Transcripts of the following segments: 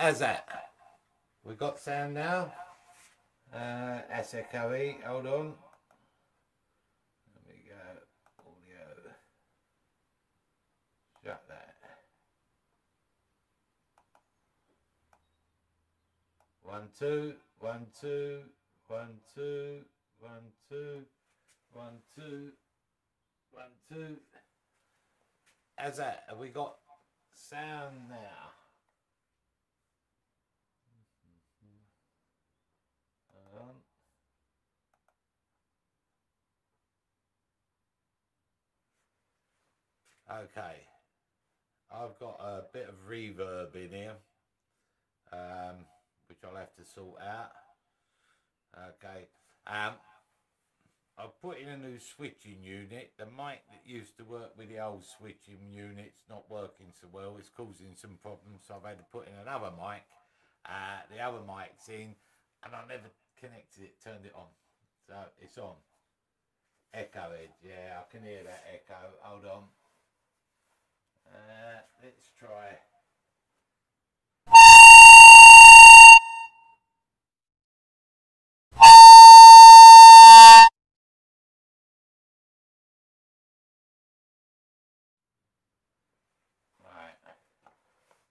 How's that? We got sound now. Uh. Hold on. Go. Audio. Shut that. One, two, one, two, one, two, one, two, one, two, one, two. How's that? Have we got sound now? Hold on. Okay. I've got a bit of reverb in here, um, which I'll have to sort out. Okay. Um, I've put in a new switching unit. The mic that used to work with the old switching unit's not working so well. It's causing some problems, so I've had to put in another mic. Uh, the other mic's in, and I never connected it, turned it on. So it's on. Echo edge, yeah, I can hear that echo. Hold on. Uh, let's try.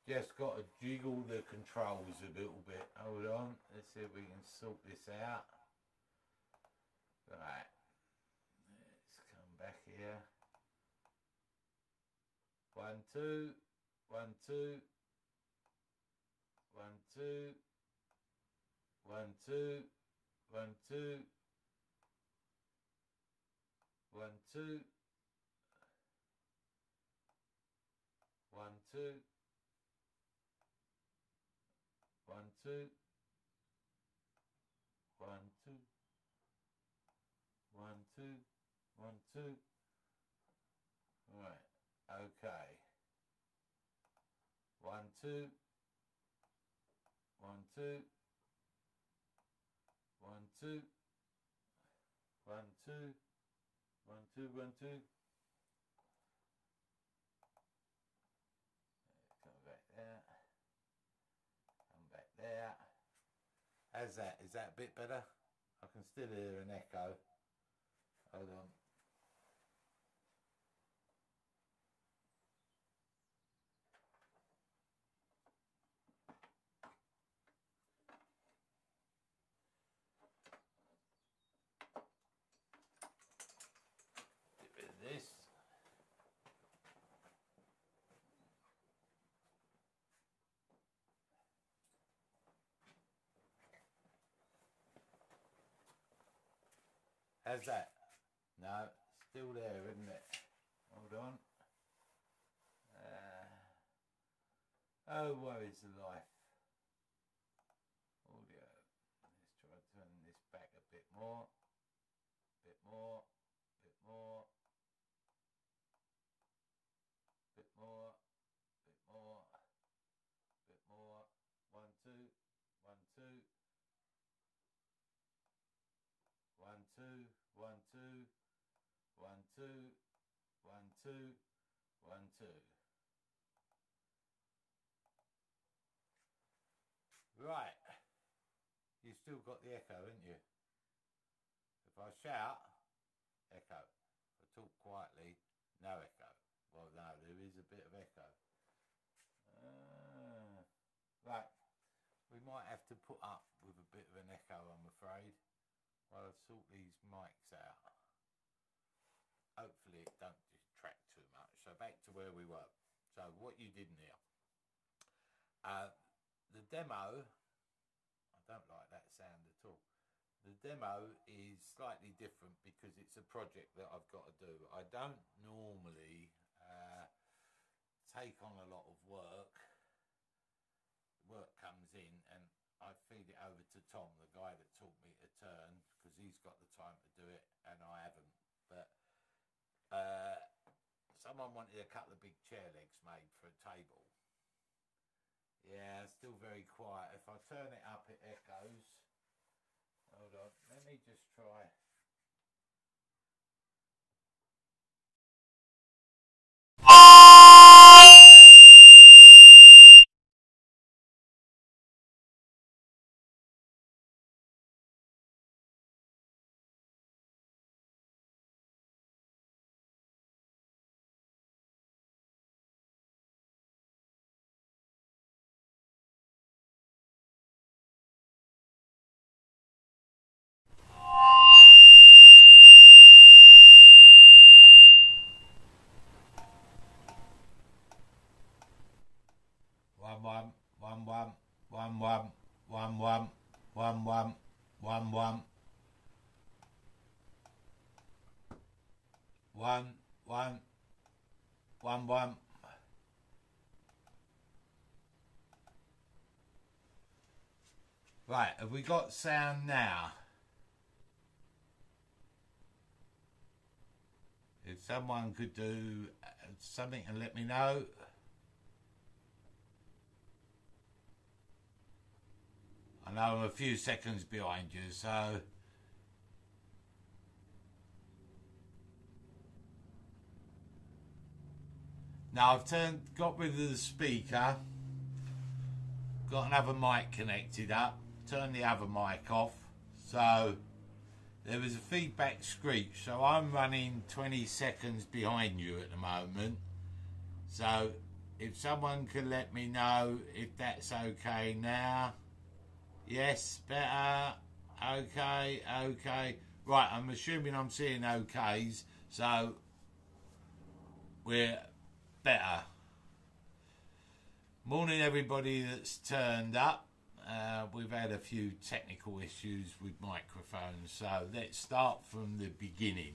Just got to jiggle the controls a little bit. Hold on. Let's see if we can sort this out. Right. Let's come back here. One, two, one, two, one, two, one, two, one, two, one, two, one, two, one, two, one, two, one, two, one, two. Right. Okay. One, two. One, two. One, two. One, two. One, two, one, two. Come back there. Come back there. How's that? Is that a bit better? I can still hear an echo. Hold on. Get rid of this. How's that? No, still there, isn't it? Hold on. Uh, oh, is the life. Audio. Let's try to turn this back a bit more. Bit more. Bit more. Bit more. Bit more. Bit more. One, two. One, two. One, two. One, two. One, two. One, two. One, two. Right. You still got the echo, haven't you? If I shout, echo. If I talk quietly, no echo. Well, no, there is a bit of echo. Ah, right. We might have to put up with a bit of an echo, I'm afraid, while I sort these mics out. Hopefully it don't distract too much. So back to where we were. So what you didn't hear. Uh, the demo, I don't like that sound at all. The demo is slightly different because it's a project that I've got to do. I don't normally uh, take on a lot of work. Work comes in and I feed it over to Tom, the guy that taught me to turn, he's got the time to do it and I haven't. But uh, someone wanted a couple of big chair legs made for a table. Yeah, still very quiet. If I turn it up, it echoes. Hold on, let me just try. Have we got sound now? If someone could do uh, something and let me know. I know I'm a few seconds behind you, so. Now I've turned, got rid of the speaker, got another mic connected up, turned the other mic off, so there was a feedback screech. So I'm running 20 seconds behind you at the moment. So if someone could let me know if that's okay now. Yes, better. Okay, okay. Right, I'm assuming I'm seeing okays, so we're better. Morning, everybody that's turned up. Uh, we've had a few technical issues with microphones, so let's start from the beginning.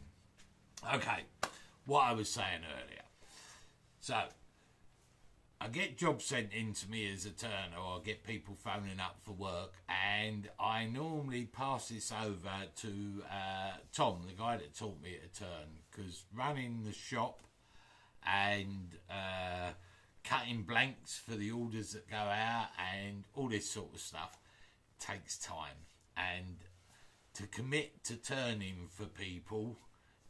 Okay, what I was saying earlier. So, I get jobs sent in to me as a turner, or I get people phoning up for work, and I normally pass this over to uh, Tom, the guy that taught me to turn, because running the shop and uh, cutting blanks for the orders that go out and all this sort of stuff takes time. And to commit to turning for people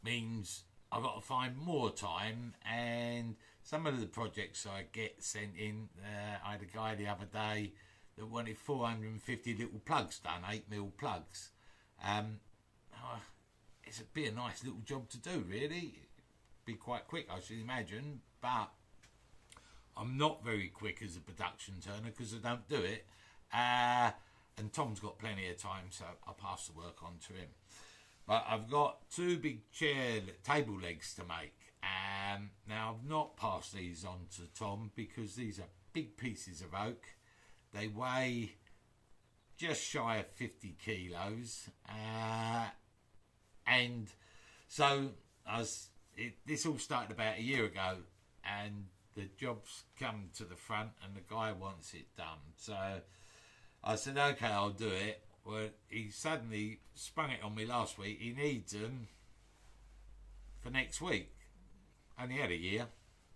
means I've got to find more time and some of the projects I get sent in, uh, I had a guy the other day that wanted 450 little plugs done, 8 mil plugs. Um, oh, it's a be a nice little job to do, really. Be quite quick, I should imagine, but I'm not very quick as a production turner because I don't do it. Uh, and Tom's got plenty of time, so I'll pass the work on to him. But I've got two big chair table legs to make. Um, now I've not passed these on to Tom because these are big pieces of oak. They weigh just shy of 50 kilos, uh, and so I. It, this all started about a year ago, and the job's come to the front, and the guy wants it done. So I said, "Okay, I'll do it." Well, he suddenly sprung it on me last week. He needs them for next week only had a year.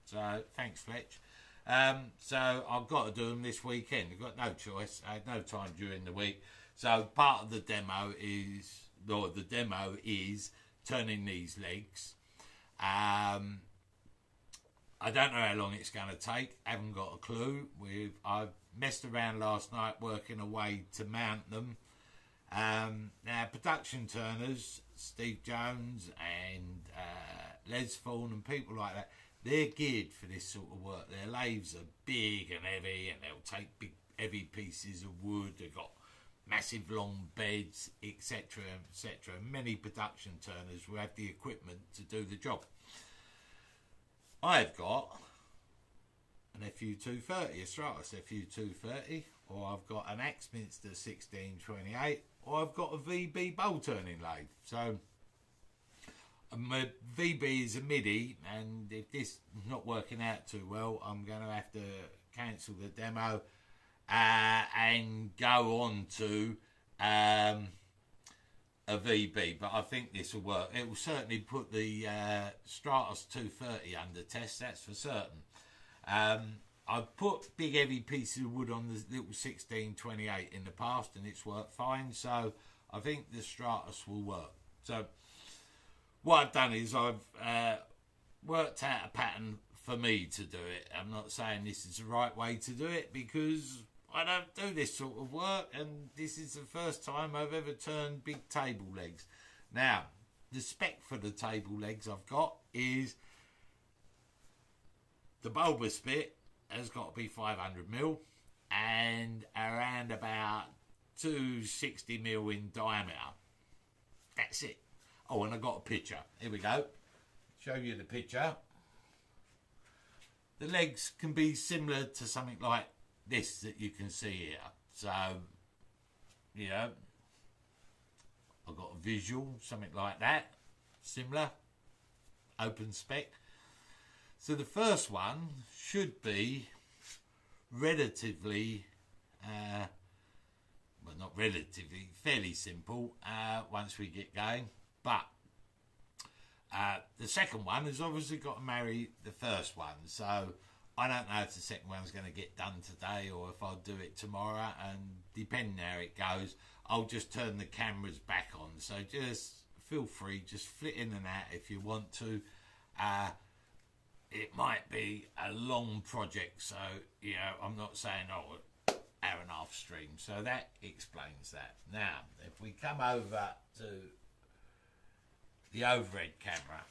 So thanks, Fletch. Um, so I've got to do them this weekend. I've got no choice. I had no time during the week. So part of the demo is, or the demo is turning these legs. Um, I don't know how long it's going to take. Haven't got a clue. We've I've messed around last night working a way to mount them. Um, now production turners, Steve Jones and uh, Les Thorne and people like that, they're geared for this sort of work. Their lathes are big and heavy, and they'll take big, heavy pieces of wood. They've got massive long beds, etc., etc. Many production turners will have the equipment to do the job. I've got an FU230, a Stratos FU230, or I've got an Axminster 1628, or I've got a VB bowl turning lathe. So my VB is a MIDI, and if this is not working out too well, I'm going to have to cancel the demo uh, and go on to um, a VB. But I think this will work. It will certainly put the uh, Stratos 230 under test, that's for certain. Um, I've put big heavy pieces of wood on the little 1628 in the past, and it's worked fine. So I think the Stratos will work. So what I've done is I've uh, worked out a pattern for me to do it. I'm not saying this is the right way to do it because I don't do this sort of work, and this is the first time I've ever turned big table legs. Now, the spec for the table legs I've got is the bulbous bit has got to be 500 mil and around about 260 mil in diameter. That's it. Oh, and I got a picture. Here we go. Show you the picture. The legs can be similar to something like this that you can see here. So, you know, I've got a visual, something like that, similar. open spec. So the first one should be relatively, uh, well, not relatively, fairly simple uh, once we get going. But uh, the second one has obviously got to marry the first one. So I don't know if the second one's going to get done today or if I'll do it tomorrow. And depending how it goes, I'll just turn the cameras back on. So just feel free, just flit in and out if you want to. Uh, it might be a long project, so you know I'm not saying oh hour and a half stream. So that explains that. Now, if we come over to the overhead camera,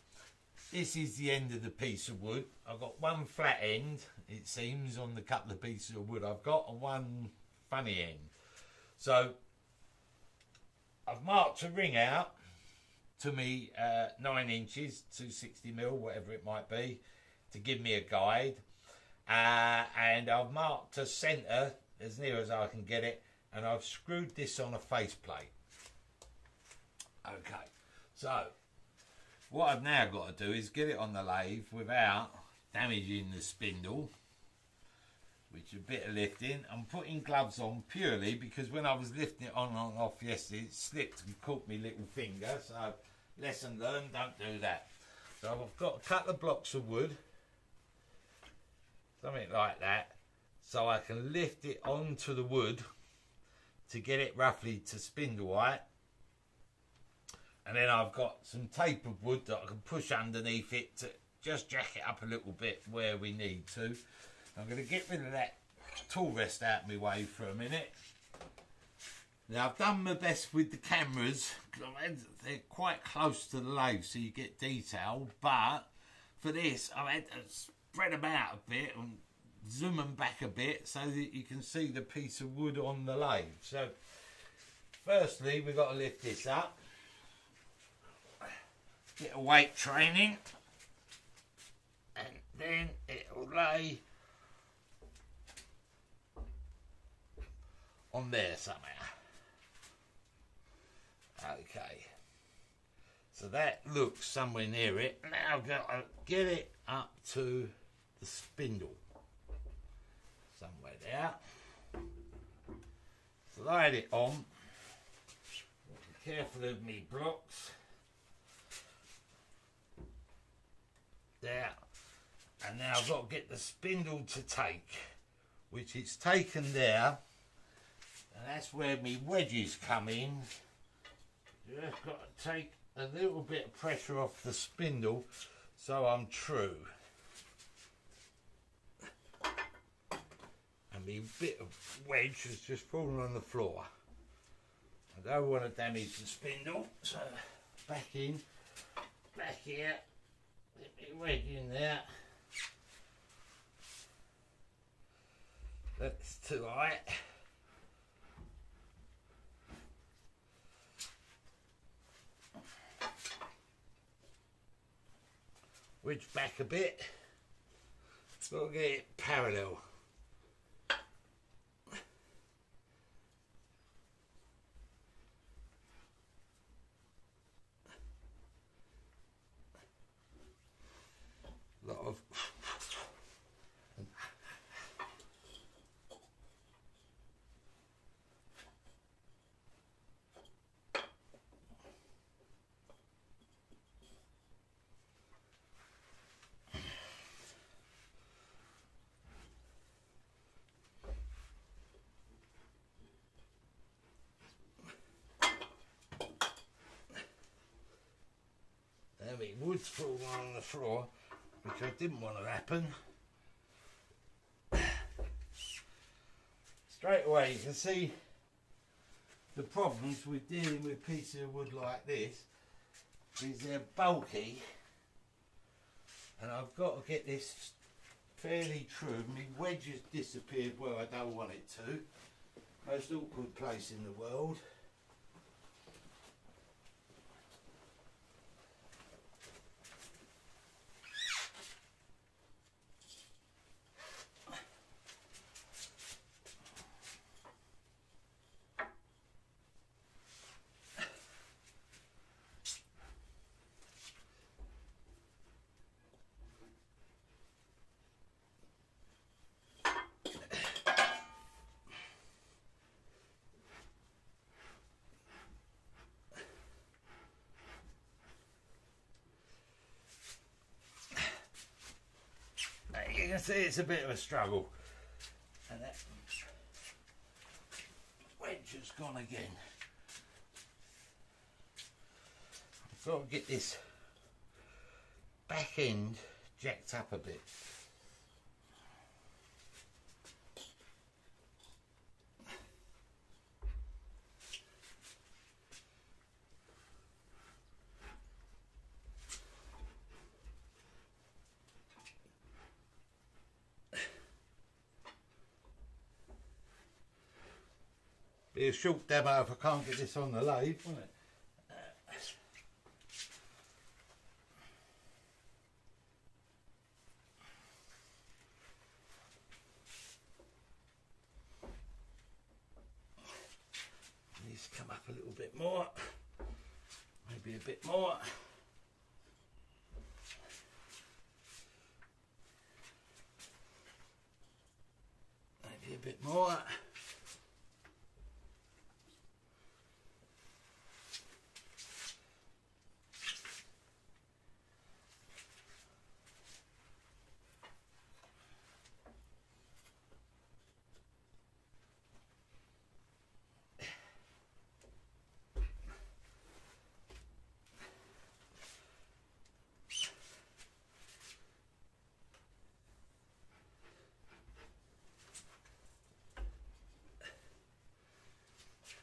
this is the end of the piece of wood. I've got one flat end, it seems, on the couple of pieces of wood I've got, and one funny end. So I've marked a ring out to me uh, nine inches, 260 mil, whatever it might be, to give me a guide. Uh, and I've marked a centre as near as I can get it, and I've screwed this on a faceplate. Okay, so what I've now got to do is get it on the lathe without damaging the spindle, which is a bit of lifting. I'm putting gloves on purely because when I was lifting it on and off yesterday, it slipped and caught me little finger. So lesson learned, don't do that. So I've got a couple of blocks of wood, something like that, so I can lift it onto the wood to get it roughly to spindle height. And then I've got some tape of wood that I can push underneath it to just jack it up a little bit where we need to. I'm going to get rid of that tool rest out of my way for a minute. Now I've done my best with the cameras. They're quite close to the lathe, so you get detail. But for this, I've had to spread them out a bit and zoom them back a bit so that you can see the piece of wood on the lathe. So, firstly, we've got to lift this up. Get a weight training, and then it'll lay on there somehow. Okay. So that looks somewhere near it. Now I've got to get it up to the spindle. Somewhere there. Slide it on. Careful of me blocks. There. And now I've got to get the spindle to take, which it's taken there. And that's where me wedges come in. Just got to take a little bit of pressure off the spindle so I'm true. And the bit of wedge has just fallen on the floor. I don't want to damage the spindle, so back in, back here, wedge in there. That's too high. wedge back a bit. Got to get it parallel. Lot of heavy wood falling on the floor, which I didn't want to happen. Straight away you can see the problems with dealing with pieces of wood like this is they're bulky and I've got to get this fairly true. My wedge has disappeared where I don't want it to. Most awkward place in the world. See it's a bit of a struggle. And that wedge has gone again. I've got to get this back end jacked up a bit. Be a short demo if I can't get this on the lathe, won't it? Needs to come up a little bit more. Maybe a bit more. Maybe a bit more.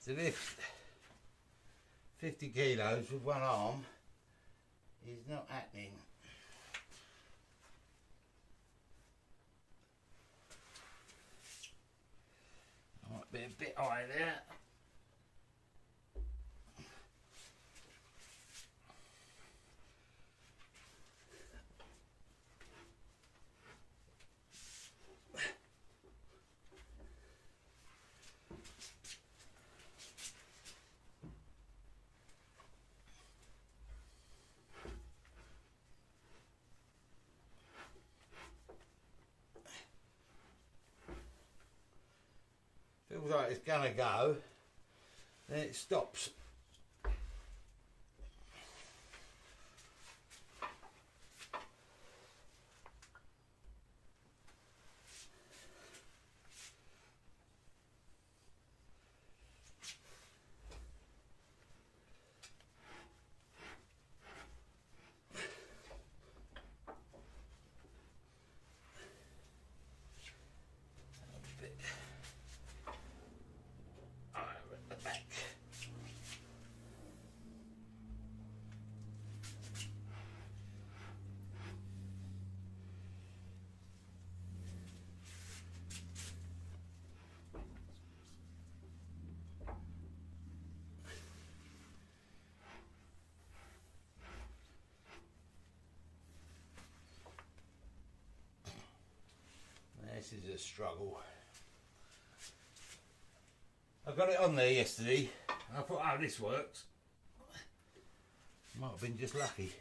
To lift 50 kilos with one arm is not happening. Might be a bit high there. It's gonna go, then it stops. A bit. Over at the back. This is a struggle. I got it on there yesterday. I thought, oh, this works. Might have been just lucky.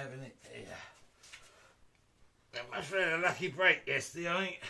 Having it. That must have been a lucky break yesterday, I think.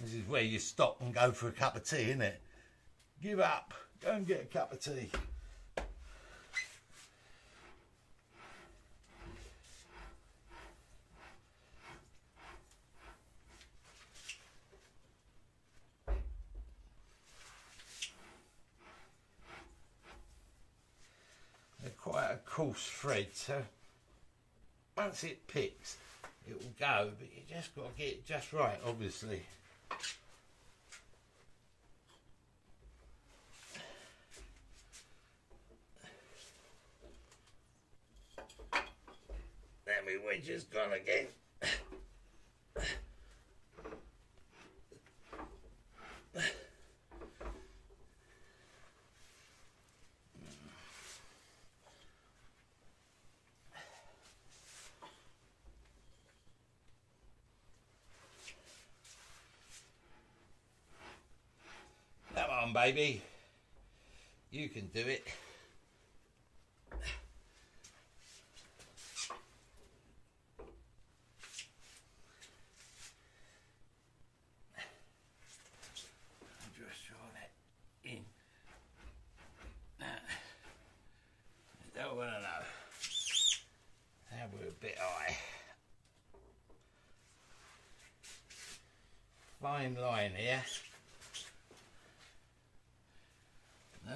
This where you stop and go for a cup of tea, isn't it? Give up. Go and get a cup of tea. They're quite a coarse thread, so once it picks, it will go, but you just got to get it just right, obviously. Then my Come on, baby. You can do it. Just draw that in. Now, don't want to know. Now we're a bit high. Fine line here. No.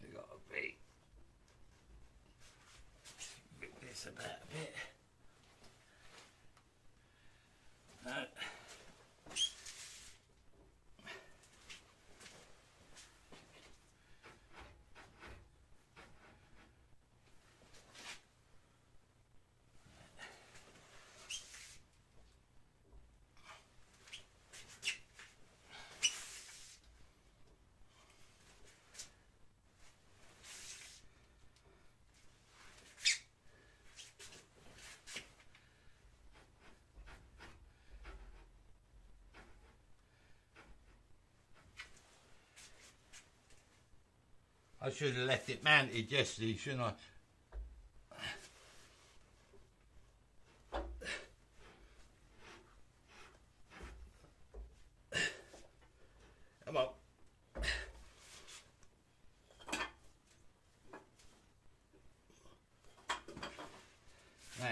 We got a bit. Bit this about a bit. No. I should have left it mounted yesterday, shouldn't I? Come on.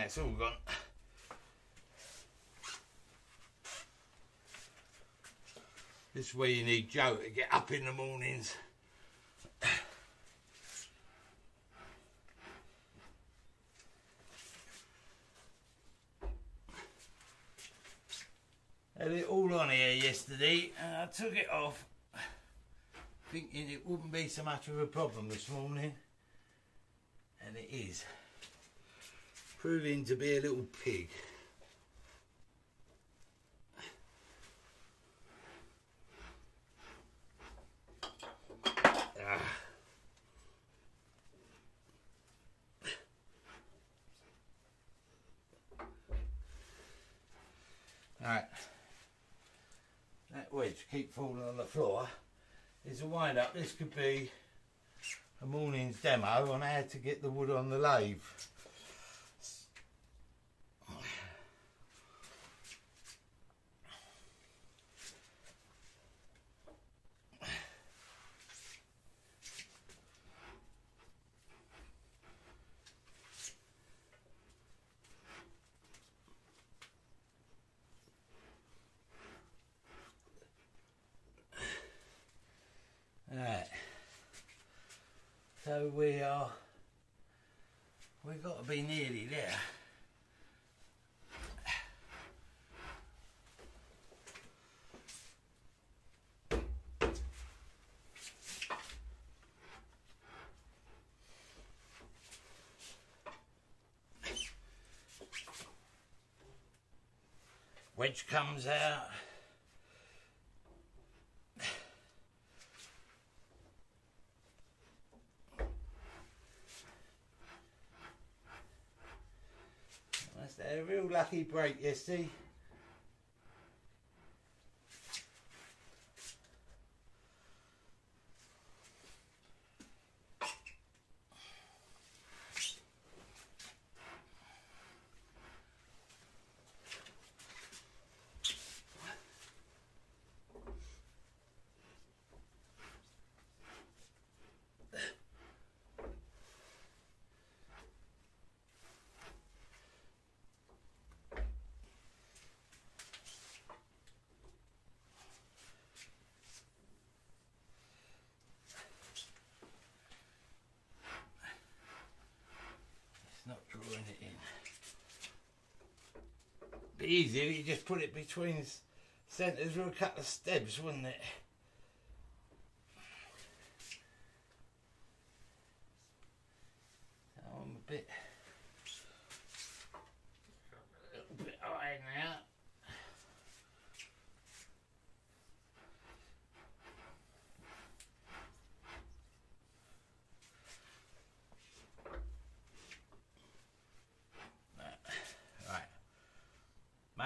It's all gone. This is where you need Joe to get up in the mornings. Had it all on here yesterday and I took it off thinking it wouldn't be so much of a problem this morning. And it is. Proving to be a little pig. Ah. Right. That wedge keep falling on the floor. Is a wind This could be a morning's demo on how to get the wood on the lathe. Right. So we are. We've got to be nearly there. Wedge comes out. That's a real lucky break, you see. be easier if you just put it between centres with a couple of steps, wouldn't it? I'm a bit, a little bit high now.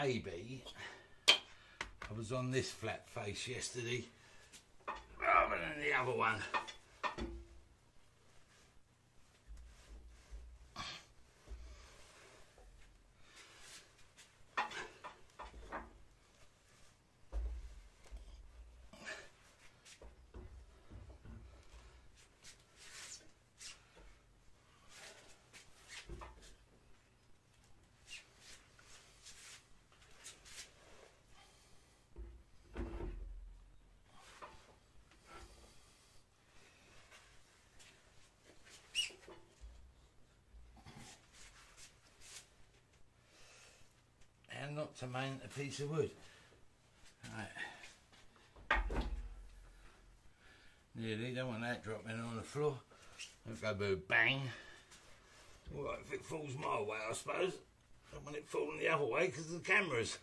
maybe I was on this flat face yesterday rather than the other one. To mount a piece of wood. Right. Nearly, don't want that dropping on the floor. Don't go boo bang. Alright, if it falls my way, I suppose. Don't want it falling the other way because of the cameras.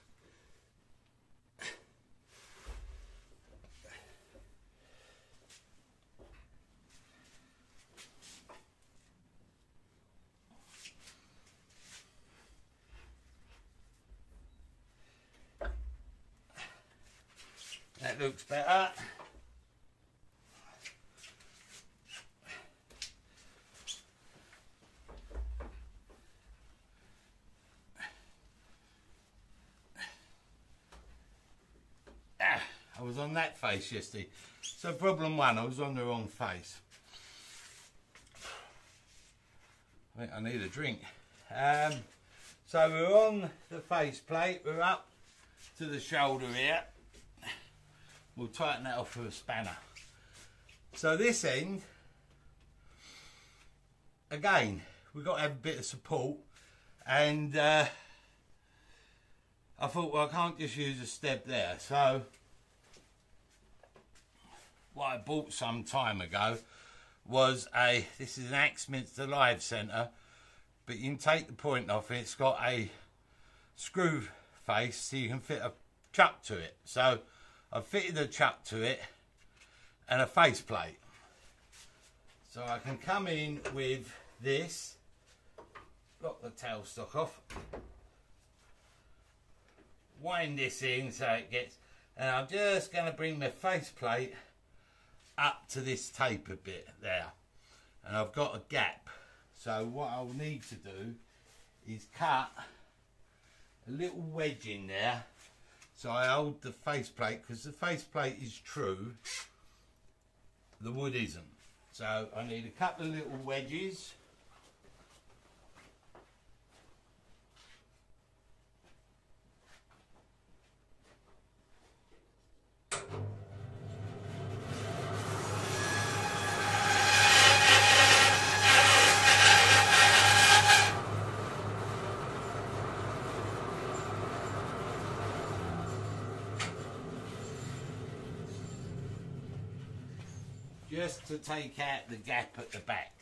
looks better. Ah, I was on that face yesterday. So problem one, I was on the wrong face. I think I need a drink. Um, so we're on the face plate, we're up to the shoulder here. We'll tighten that off with a spanner. So this end, again, we've got to have a bit of support. And uh, I thought, well, I can't just use a step there. So what I bought some time ago was a, this is an Axminster Live Centre, but you can take the point off it. It's got a screw face so you can fit a chuck to it. So I've fitted a chuck to it and a faceplate. So I can come in with this, lock the tailstock off, wind this in so it gets, and I'm just going to bring the faceplate up to this taper bit there. And I've got a gap. So what I'll need to do is cut a little wedge in there so I hold the faceplate because the faceplate is true, the wood isn't. So I need a couple of little wedges. Just to take out the gap at the back.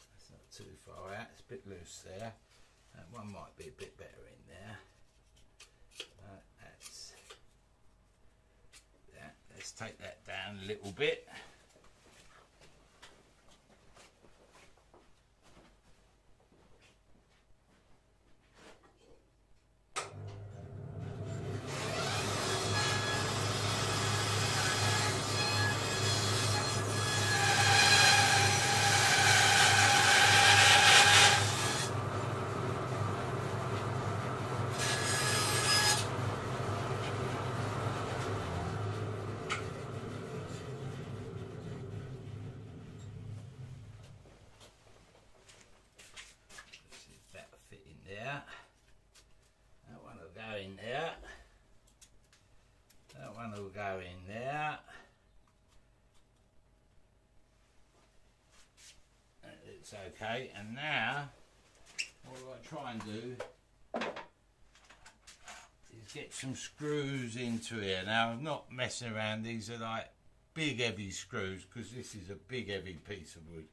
That's not too far out, it's a bit loose there. That one might be a bit better in there. That's that. Let's take that down a little bit. See if that'll fit in there. That one will go in there. That one will go in there. Okay. And now, what I try and do is get some screws into here. Now, I'm not messing around. These are like big, heavy screws because this is a big, heavy piece of wood.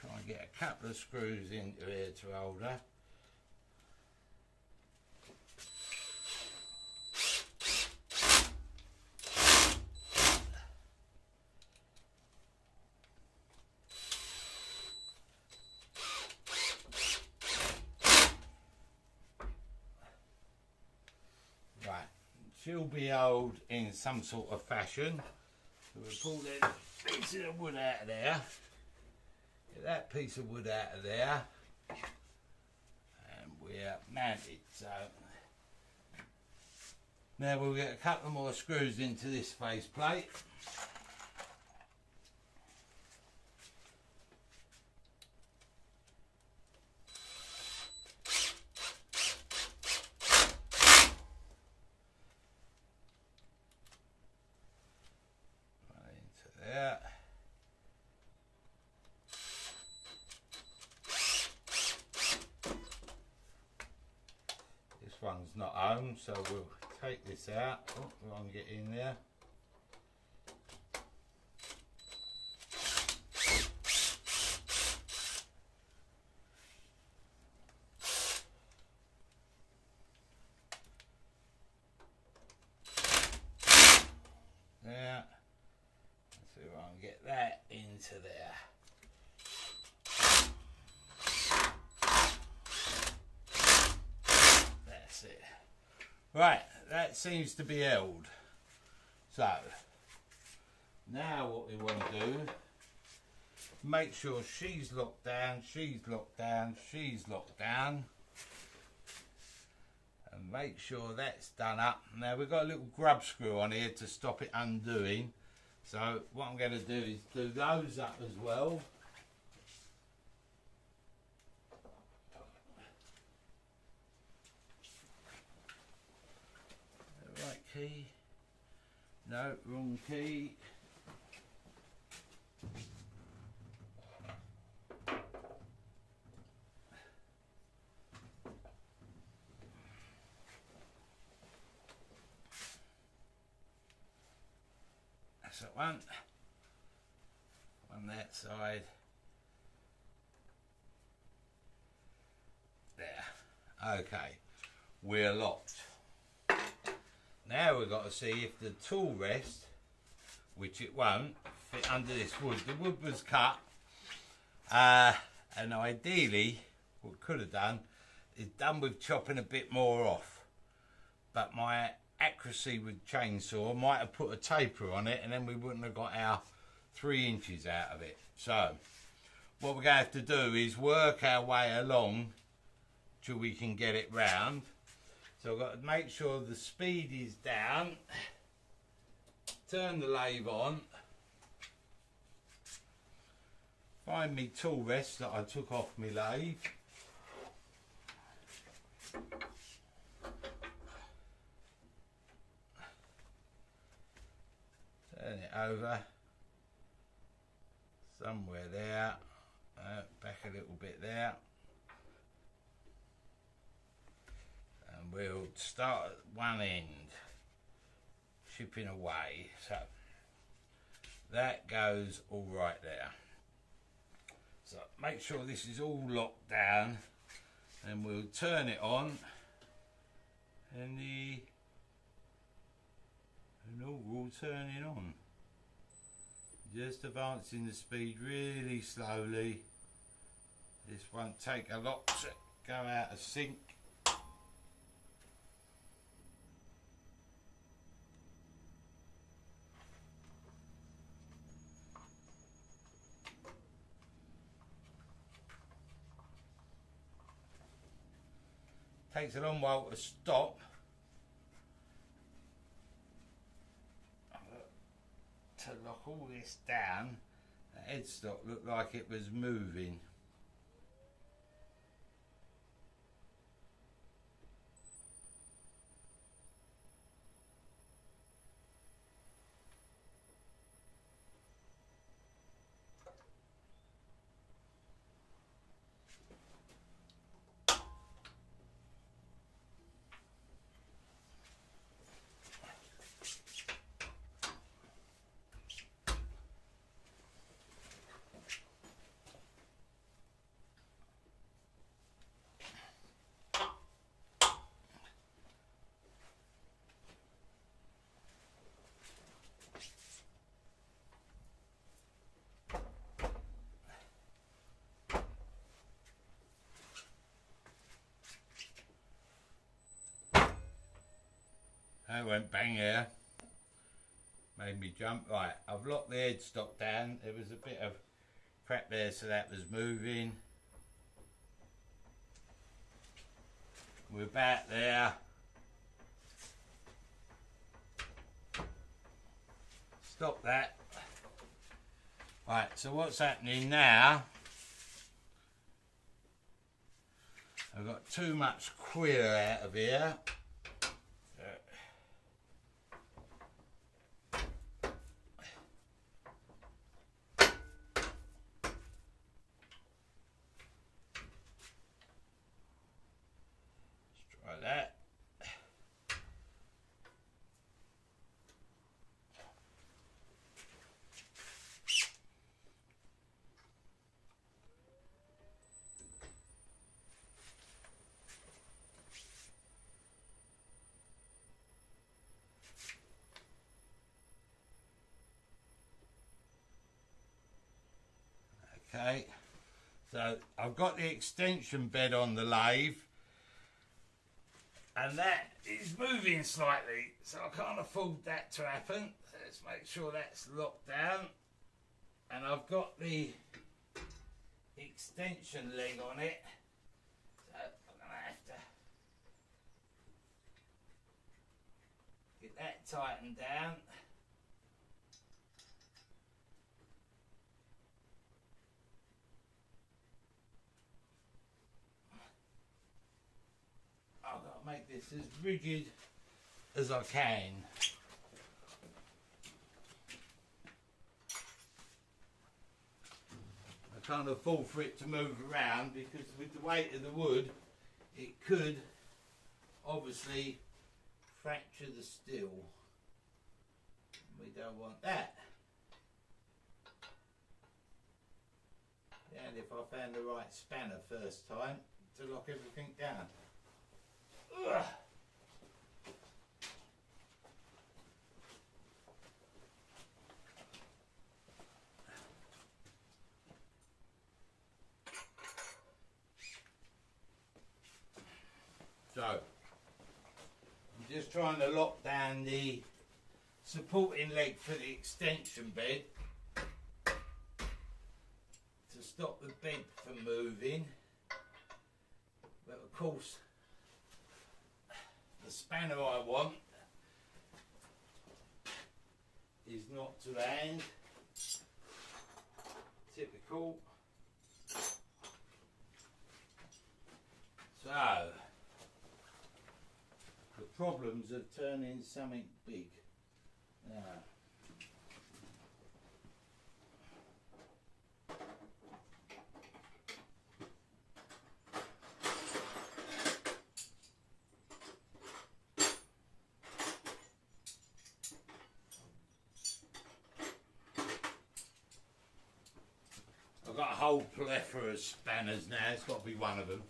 Try and get a couple of screws into here to hold her. Right, she'll be held in some sort of fashion. So we'll pull that piece of wood out of there. Get that piece of wood out of there. And we're mounted. So now we'll get a couple more screws into this face plate. Right into there. This one's not home, so we'll take this out. Oh, we want to get in there. There. Let's see if I can get that into there. That's it. Right, that seems to be held. So, now what we want to do, make sure she's locked down, she's locked down, she's locked down. And make sure that's done up. Now we've got a little grub screw on here to stop it undoing. So what I'm going to do is do those up as well. The Right key. No, wrong key. That's that one. On that side. There. Okay. We're locked. Now we've got to see if the tool rest, which it won't, fit under this wood. The wood was cut. Uh, and ideally, what could have done is done with chopping a bit more off. But my accuracy with chainsaw might have put a taper on it and then we wouldn't have got our three inches out of it. So what we're going to have to do is work our way along till we can get it round. So I've got to make sure the speed is down, turn the lathe on, find me tool rest that I took off my lathe. Turn it over somewhere there, uh, back a little bit there. And we'll start at one end, chipping away. So that goes all right there. So make sure this is all locked down and we'll turn it on and the will turning on. Just advancing the speed really slowly. This won't take a lot to go out of sync. Takes a long while to stop. To lock all this down, the headstock looked like it was moving. That went bang here. Made me jump. Right, I've locked the headstock down. There was a bit of crap there, so that was moving. We're back there. Stop that. Right, so what's happening now? I've got too much quill out of here. Okay, so I've got the extension bed on the lathe and that is moving slightly, so I can't afford that to happen. Let's make sure that's locked down. And I've got the extension leg on it, so I'm to have to get that tightened down. Make this as rigid as I can. I can't afford for it to move around because with the weight of the wood it could obviously fracture the steel. We don't want that. And if I found the right spanner first time to lock everything down. So, I'm just trying to lock down the supporting leg for the extension bed to stop the bed from moving. But of course, the spanner I want is not to land. Typical. So, the problems of turning something big. Now, of spanners now. It's got to be one of them.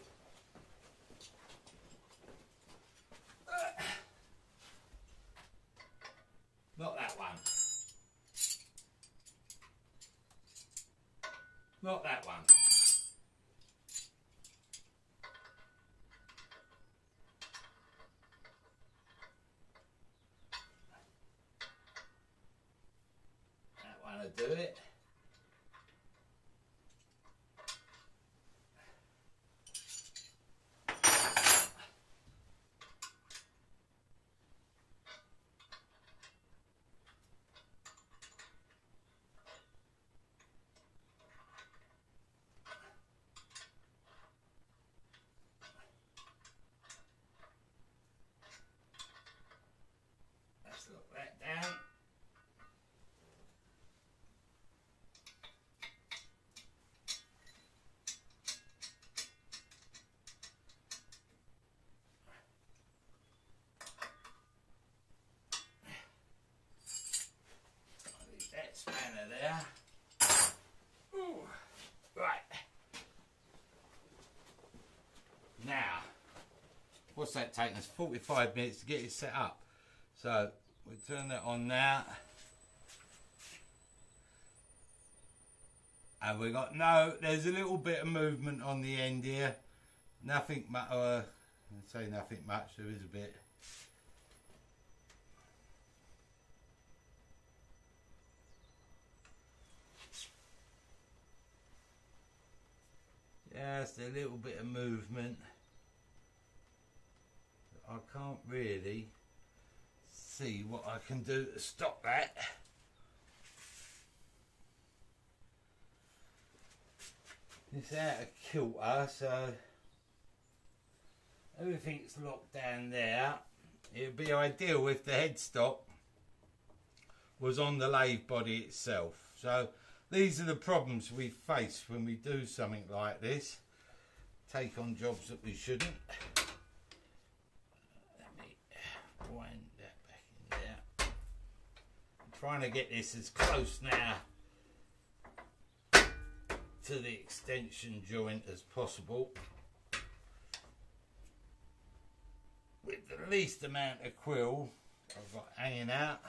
Not that one. Not that one. That one will do it. Let's look that down. I'll leave that spanner there. Ooh. Right. Now, what's that taking us? 45 minutes to get it set up. So we turn that on now. And we got no, there's a little bit of movement on the end here. Nothing uh, I say nothing much, there is a bit. Just a little bit of movement. I can't really see what I can do to stop that. It's out of kilter, so everything's locked down there. It'd be ideal if the headstock was on the lathe body itself. So these are the problems we face when we do something like this. Take on jobs that we shouldn't. Let me wind that back in there. I'm trying to get this as close now to the extension joint as possible. With the least amount of quill I've got hanging out.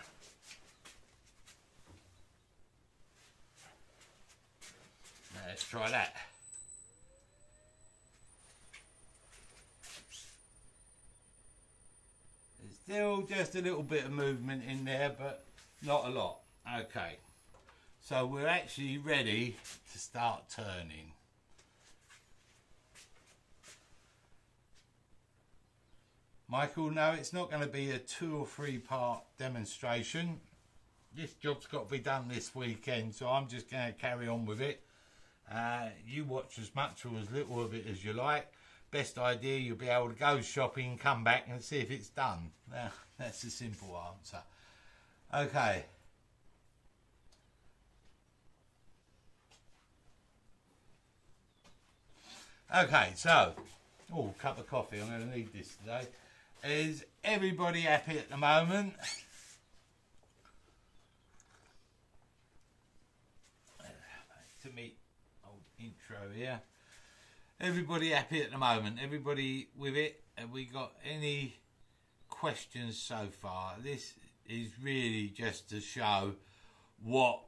Let's try that. There's still just a little bit of movement in there, but not a lot. Okay, so we're actually ready to start turning. Michael, no, it's not going to be a two or three part demonstration. This job's got to be done this weekend, so I'm just going to carry on with it. Uh, you watch as much or as little of it as you like. Best idea, you'll be able to go shopping, come back and see if it's done. Now, that's a simple answer. Okay. Okay, so, oh, cup of coffee. I'm going to need this today. Is everybody happy at the moment? To me, old intro here. Everybody happy at the moment? Everybody with it? Have we got any questions so far? This is really just to show what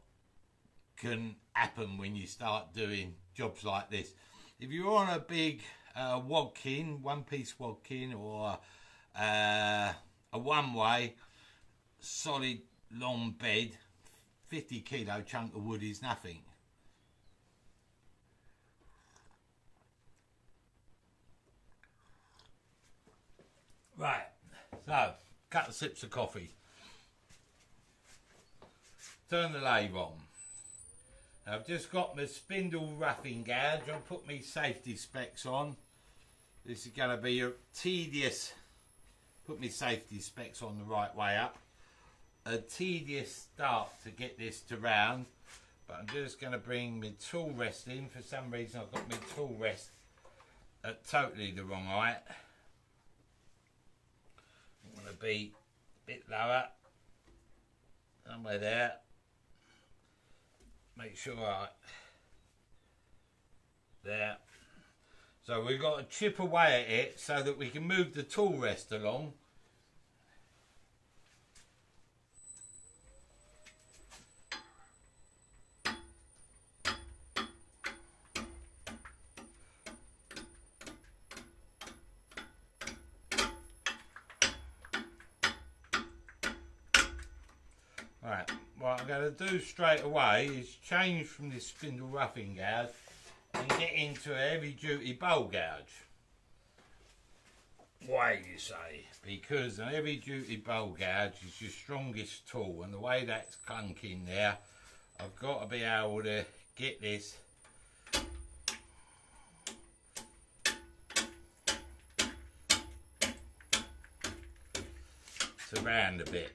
can happen when you start doing jobs like this. If you're on a big uh, wadkin, one piece wadkin, or uh, a Oneway solid long bed, 50 kilo chunk of wood is nothing. Right, so couple of sips of coffee. Turn the lathe on. I've just got my spindle roughing gouge. I'll put my safety specs on. This is going to be a tedious, put my safety specs on the right way up. A tedious start to get this to round. But I'm just going to bring my tool rest in. For some reason I've got my tool rest at totally the wrong height. To be a bit lower. Somewhere there make sure I There. So we've got to chip away at it so that we can move the tool rest along. Right, what I'm going to do straight away is change from this spindle roughing gouge and get into a heavy duty bowl gouge. Why you say? Because a heavy duty bowl gouge is your strongest tool and the way that's clunking there, I've got to be able to get this to round a bit.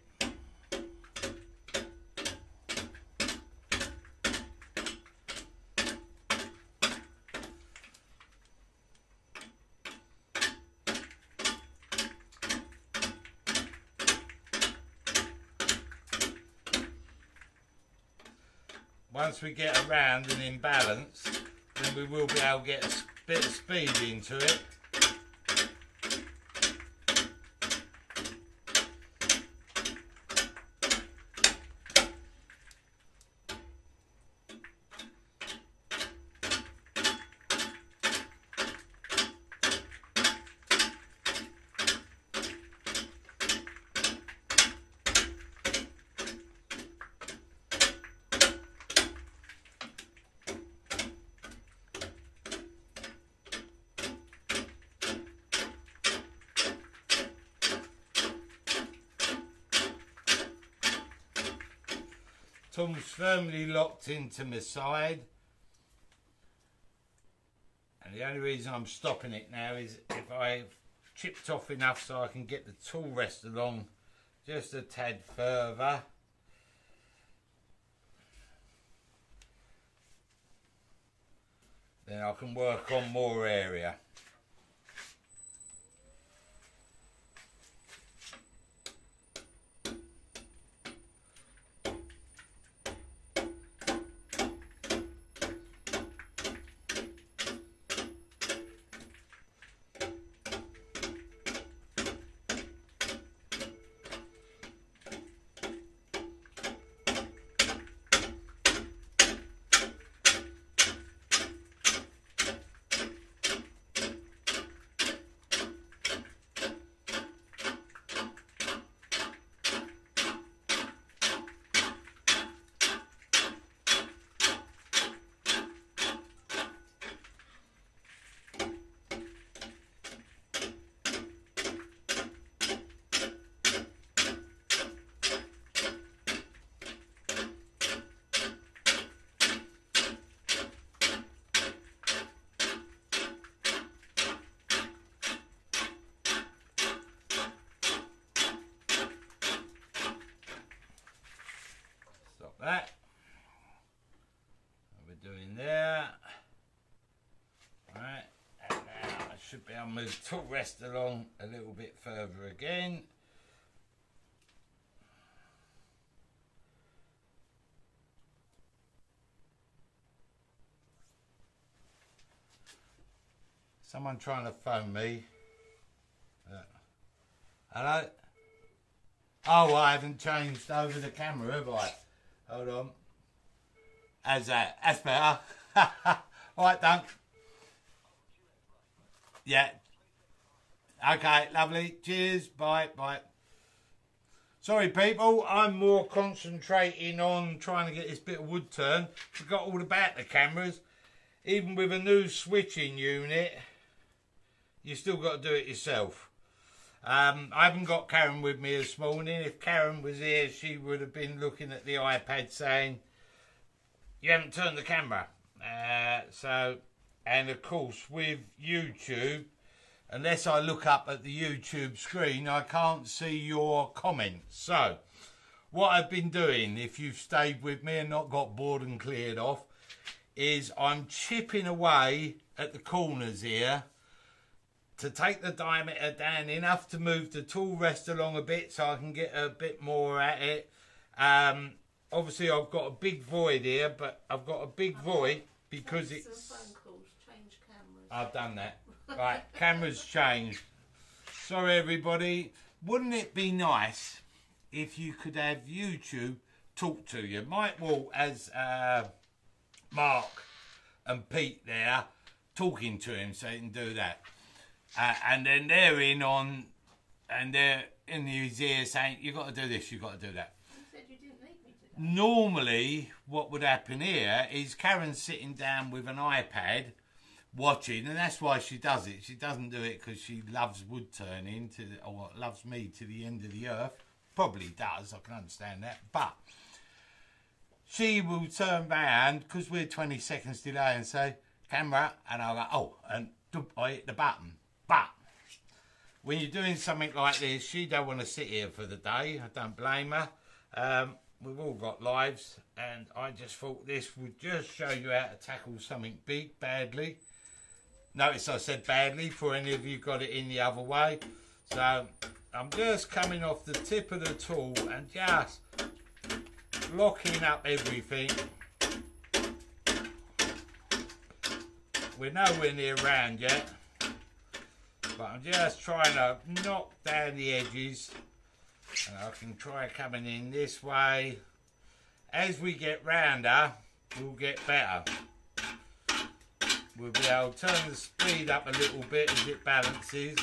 Once we get around and in balance, then we will be able to get a bit of speed into it. Tom's into my side. And the only reason I'm stopping it now is if I've chipped off enough so I can get the tool rest along just a tad further. Then I can work on more area. that. What we're doing there. Right, and now I should be to move along a little bit further again. Someone trying to phone me. Uh, hello? Oh, I haven't changed over the camera, have I? Hold on. How's that? That's better. Right, Dunk. Yeah. Okay, lovely. Cheers. Bye. Bye. Sorry, people. I'm more concentrating on trying to get this bit of wood turned. Forgot all about the cameras. Even with a new switching unit, you still got to do it yourself. Um, I haven't got Karen with me this morning. If Karen was here, she would have been looking at the iPad saying, You haven't turned the camera. Uh, so, and of course, with YouTube, unless I look up at the YouTube screen, I can't see your comments. So, what I've been doing, if you've stayed with me and not got bored and cleared off, is I'm chipping away at the corners here to take the diameter down enough to move the tool rest along a bit so I can get a bit more at it. Um, obviously I've got a big void here, but I've got a big void because it's... I've done that. Right, camera's changed. Sorry, everybody. Wouldn't it be nice if you could have YouTube talk to you? Mike Waldt as uh, Mark and Pete there talking to him so he can do that. Uh, and then they're in on, and they're in his ear saying, You've got to do this, you've got to do that. You you didn't need me today. Normally, what would happen here is Karen's sitting down with an iPad watching, and that's why she does it. She doesn't do it because she loves wood turning to, or loves me to the end of the earth. Probably does, I can understand that. But she will turn round because we're 20 seconds delay and say, camera, and I'll go, oh, and I hit the button. But when you're doing something like this, she don't want to sit here for the day. I don't blame her. Um, we've all got lives, and I just thought this would just show you how to tackle something big badly. Notice I said badly for any of you got it in the other way. So I'm just coming off the tip of the tool and just locking up everything. We're nowhere near round yet, but I'm just trying to knock down the edges. And I can try coming in this way. As we get rounder, we'll get better. We'll be able to turn the speed up a little bit as it balances.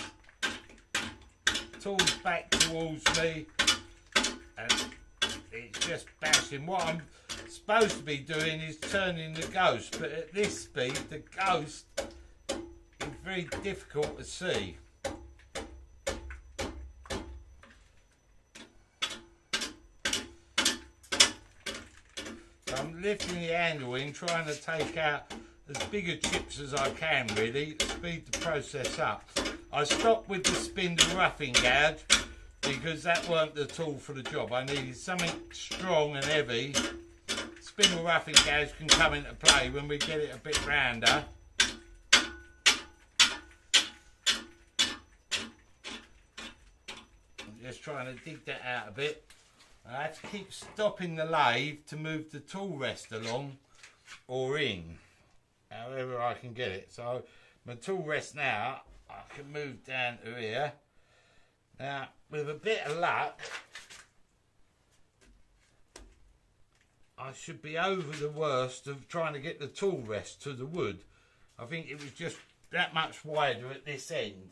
Tools back towards me. And it's just bashing. What I'm supposed to be doing is turning the ghost, but at this speed, the ghost is very difficult to see. So I'm lifting the handle in, trying to take out as big a chips as I can, really, to speed the process up. I stopped with the spindle roughing gouge because that weren't the tool for the job. I needed something strong and heavy. Spindle roughing gouge can come into play when we get it a bit rounder. I'm just trying to dig that out a bit. I have to keep stopping the lathe to move the tool rest along or in, however I can get it. So my tool rest now, I can move down to here. Now, with a bit of luck, I should be over the worst of trying to get the tool rest to the wood. I think it was just that much wider at this end.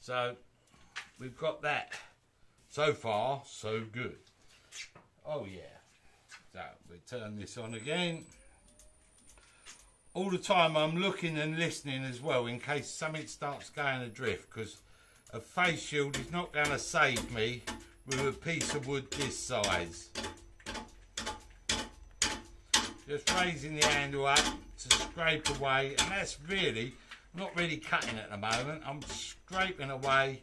So, we've got that. So far, so good. Oh yeah. So, we turn this on again. All the time I'm looking and listening as well in case something starts going adrift because a face shield is not going to save me with a piece of wood this size. Just raising the handle up to scrape away, and that's really not really cutting at the moment. I'm scraping away.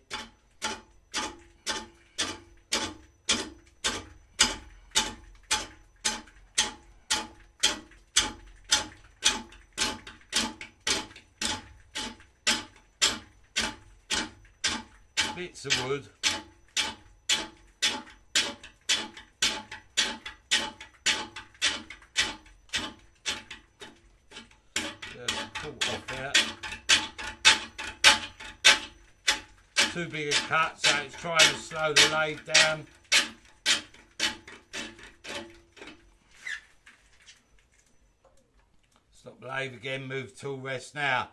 Bits of wood. Pull off. Too big a cut, so it's trying to slow the lathe down. Stop the lathe again, move tool rest now.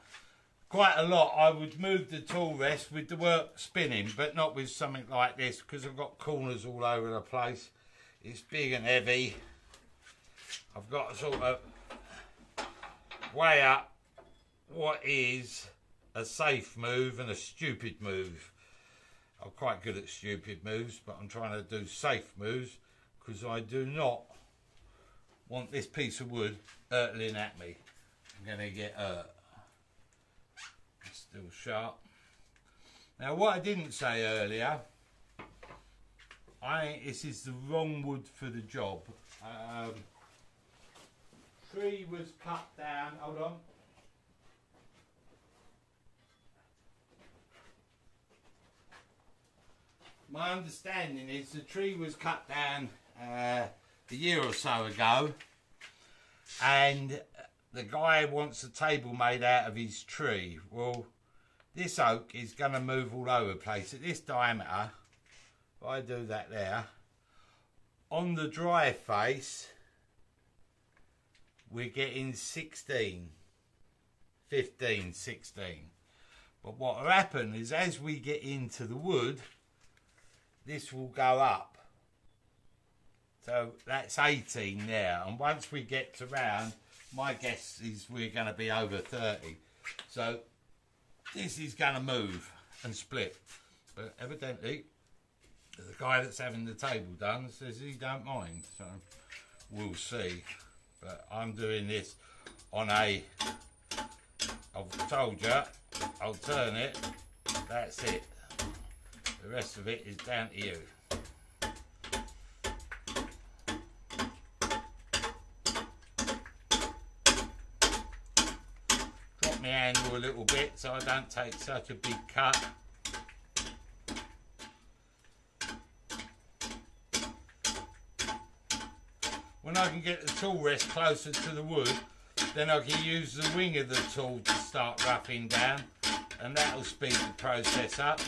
Quite a lot, I would move the tool rest with the work spinning, but not with something like this because I've got corners all over the place. It's big and heavy. I've got to sort of weigh up what is a safe move and a stupid move. I'm quite good at stupid moves, but I'm trying to do safe moves because I do not want this piece of wood hurtling at me. I'm going to get hurt. Still sharp. Now, what I didn't say earlier, I this is the wrong wood for the job. Um, tree was cut down. Hold on. My understanding is the tree was cut down uh, a year or so ago, and the guy wants a table made out of his tree. Well, this oak is going to move all over the place. At this diameter, if I do that there, on the dry face, we're getting 16, 15, 16. But what will happen is as we get into the wood, this will go up. So that's 18 there. And once we get to round, my guess is we're going to be over 30. So this is going to move and split. But evidently, the guy that's having the table done says he don't mind. So we'll see. But I'm doing this on a, I've told you, I'll turn it, that's it. The rest of it is down to you. Drop my handle a little bit so I don't take such a big cut. When I can get the tool rest closer to the wood, then I can use the wing of the tool to start roughing down and that will speed the process up.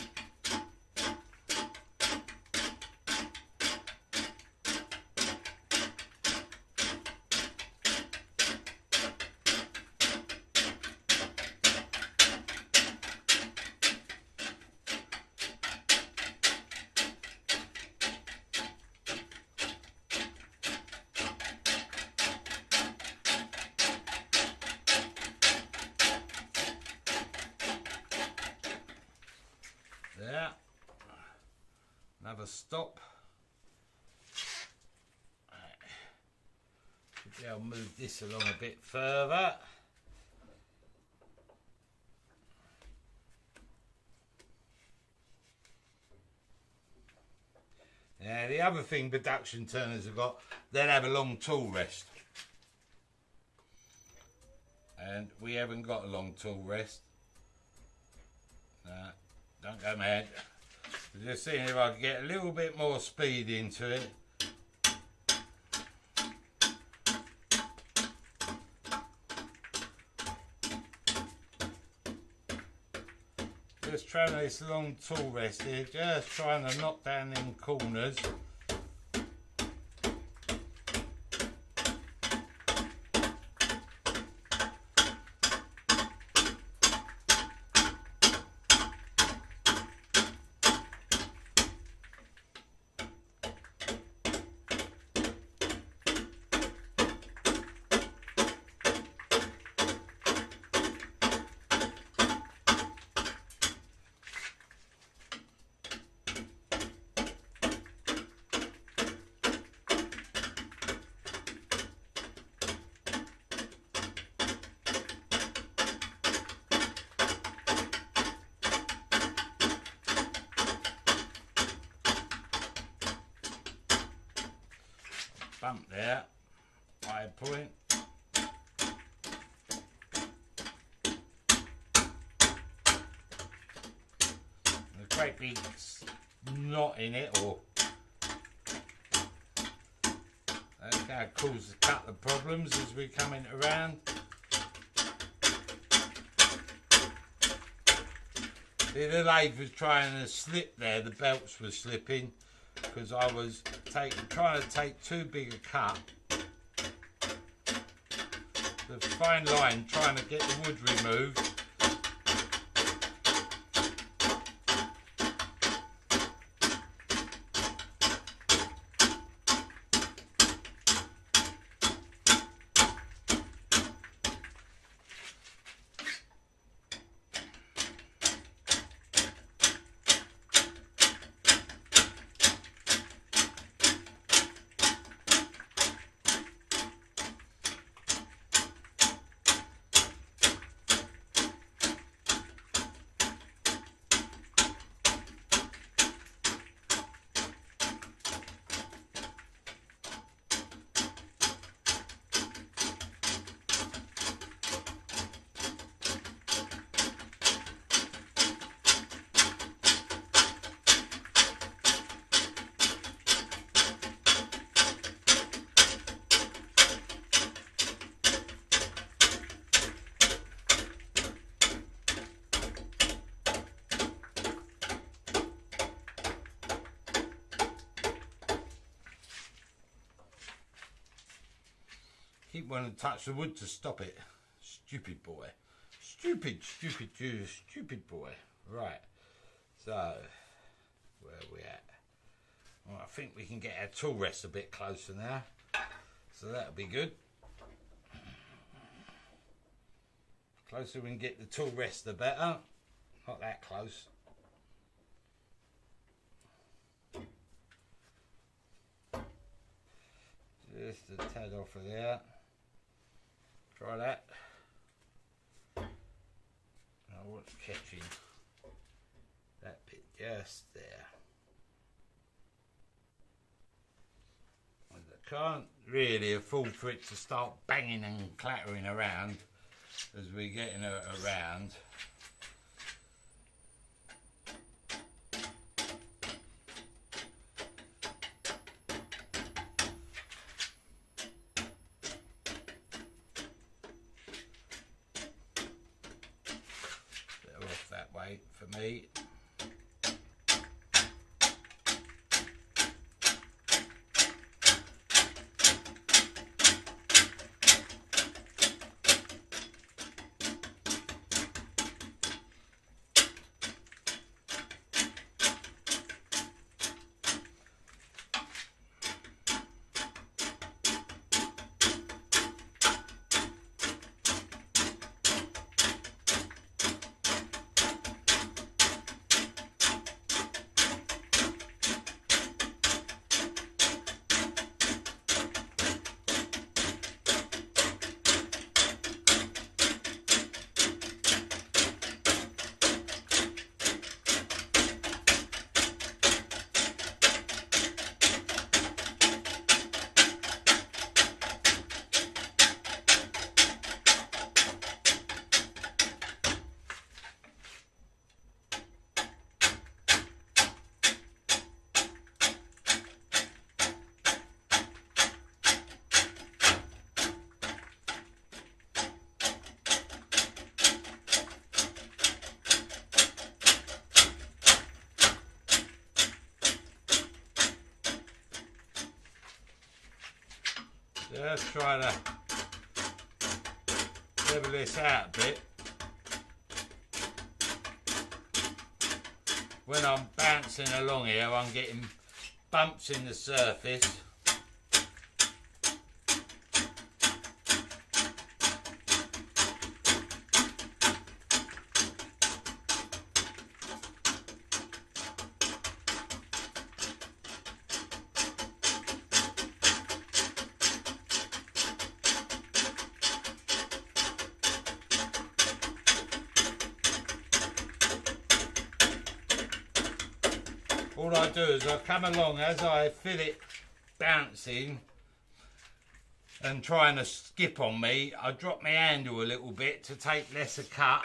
There. Another stop. Should be able to move this along a bit further. Now the other thing production turners have got, they'll have a long tool rest. And we haven't got a long tool rest. Nah. Don't go mad. Just seeing if I can get a little bit more speed into it. Just trying this long tool rest here, just trying to knock down them corners. bump there, high point. The great big knot in it, or that's going to cause a couple of problems as we're coming around. The lathe was trying to slip there, the belts were slipping because I was take, trying to take too big a cut. The fine line trying to get the wood removed. Keep wanting to touch the wood to stop it. Stupid boy. Stupid, stupid, stupid boy. Right. So, where are we at? Well, I think we can get our tool rest a bit closer now. So that'll be good. Closer we can get the tool rest, the better. Not that close. Just a tad off of there. Try that. Catching? That bit just there. And I can't really afford for it to start banging and clattering around as we're getting around. off that way for me. Let's try to level this out a bit. When I'm bouncing along here, I'm getting bumps in the surface. Come along as I feel it bouncing and trying to skip on me, I drop my handle a little bit to take less a cut.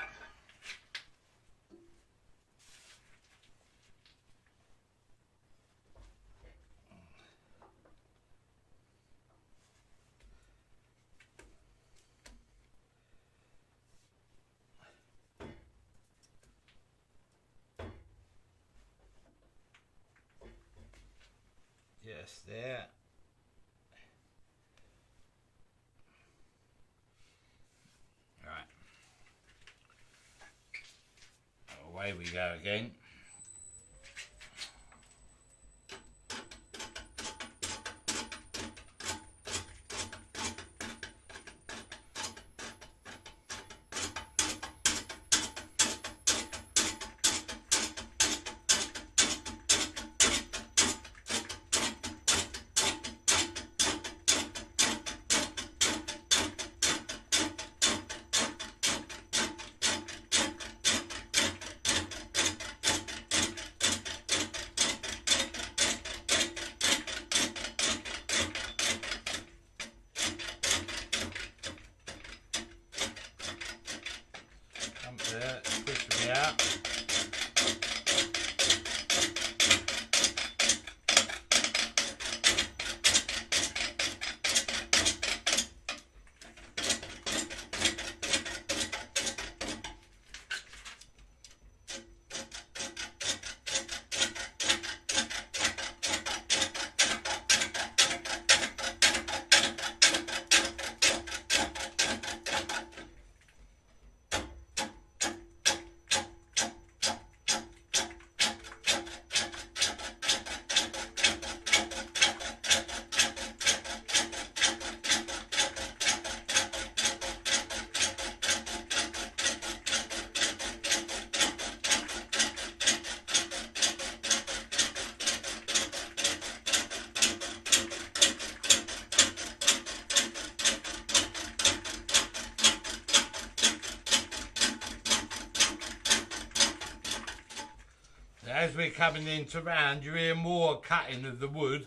We're coming into round, you hear more cutting of the wood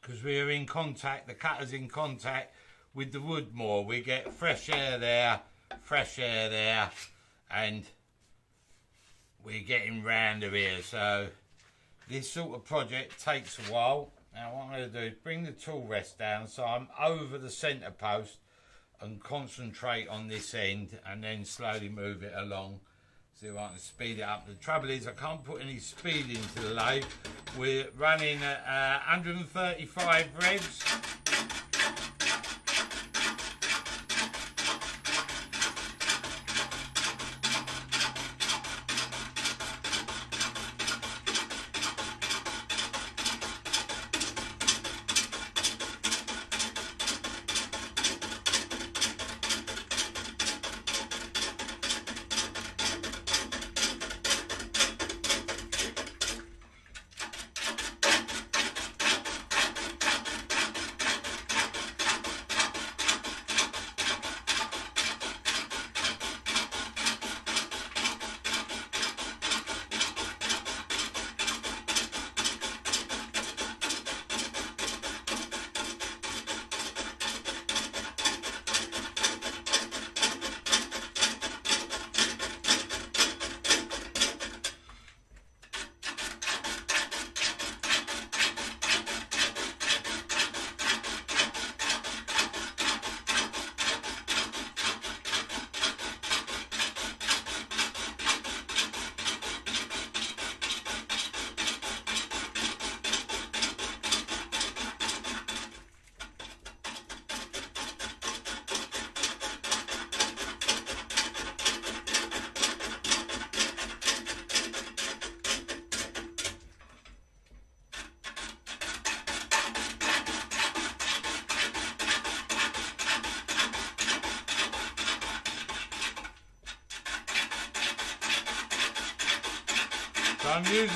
because we're in contact, the cutter's in contact with the wood more. We get fresh air there, fresh air there, and we're getting rounder here. So this sort of project takes a while. Now what I'm going to do is bring the tool rest down so I'm over the centre post and concentrate on this end and then slowly move it along. See if I can speed it up. The trouble is I can't put any speed into the lathe. We're running at uh, 135 revs.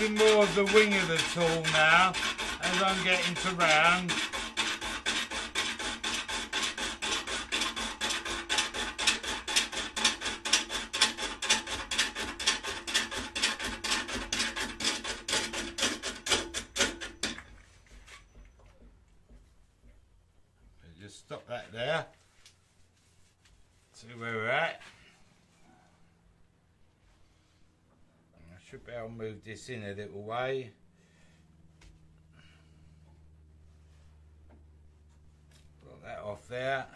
So more of the wing of the tool now as I'm getting to round. Just stop that there. See where we're at. I should be able to move this in a little way. Got that off there.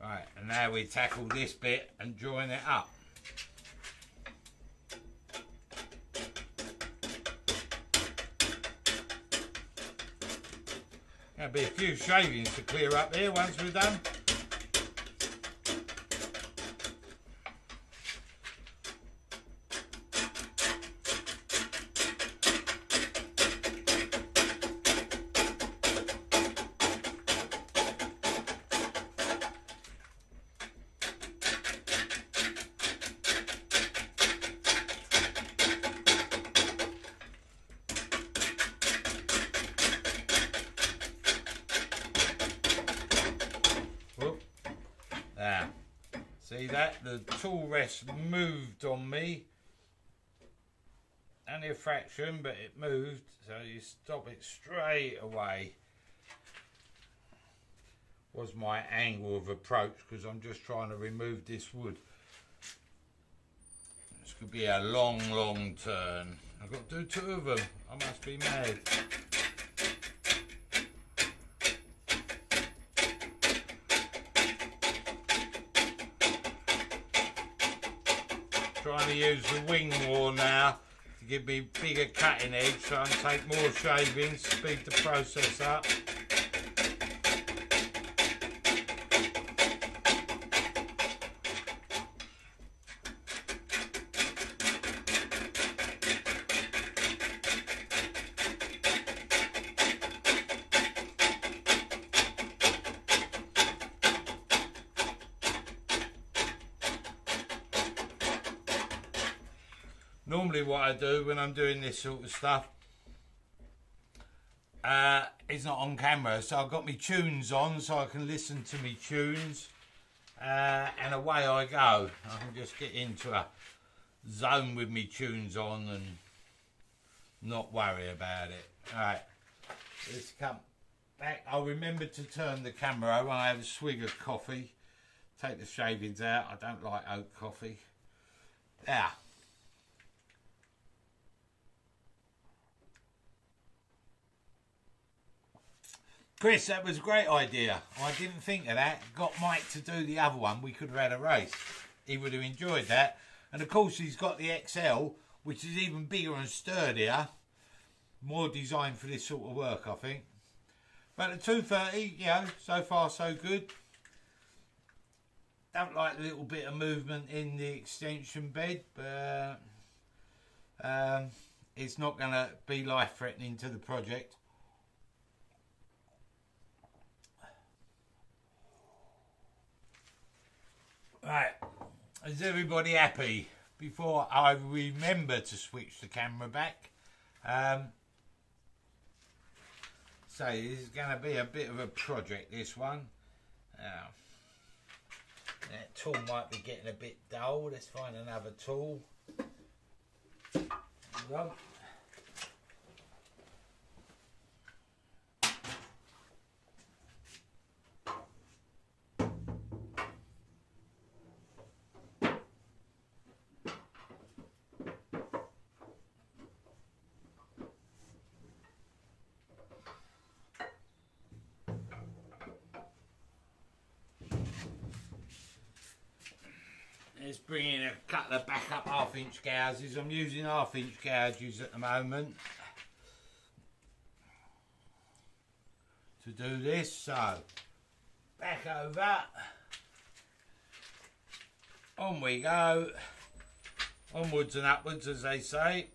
Right, and now we tackle this bit and join it up. There'll be a few shavings to clear up here once we're done. Moved on me. Only a fraction, but it moved. So you stop it straight away. Was my angle of approach because I'm just trying to remove this wood. This could be a long, long turn. I've got to do two of them. I must be mad. I'm trying to use the wing more now to give me bigger cutting edge so I can take more shavings, speed the process up. Do when I'm doing this sort of stuff uh, is not on camera. So I've got my tunes on so I can listen to my tunes uh, and away I go. I can just get into a zone with me tunes on and not worry about it. All right, let's come back. I'll remember to turn the camera on. I have a swig of coffee. Take the shavings out. I don't like oat coffee. There. Chris, that was a great idea. I didn't think of that. Got Mike to do the other one. We could have had a race. He would have enjoyed that. And of course, he's got the XL, which is even bigger and sturdier. More designed for this sort of work, I think. But the 230, you know, so far so good. Don't like the little bit of movement in the extension bed, but um, it's not going to be life threatening to the project. Right, is everybody happy? Before I remember to switch the camera back. Um, so this is going to be a bit of a project, this one. That tool might be getting a bit dull. Let's find another tool bring of backup half inch gouges. I'm using half inch gouges at the moment to do this. So back over. On we go. Onwards and upwards as they say.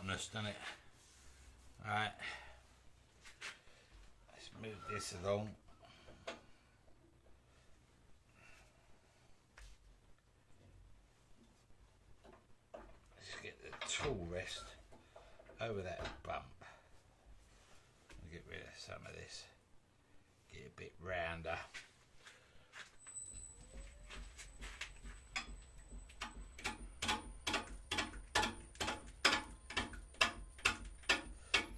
Monotonous, doesn't it? Alright. Let's move this along. Let's get the tool rest over that bump. Get rid of some of this. Get a bit rounder.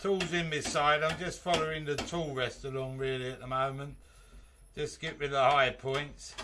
Tools in this side, I'm just following the tool rest along really at the moment. Just get rid of the high points.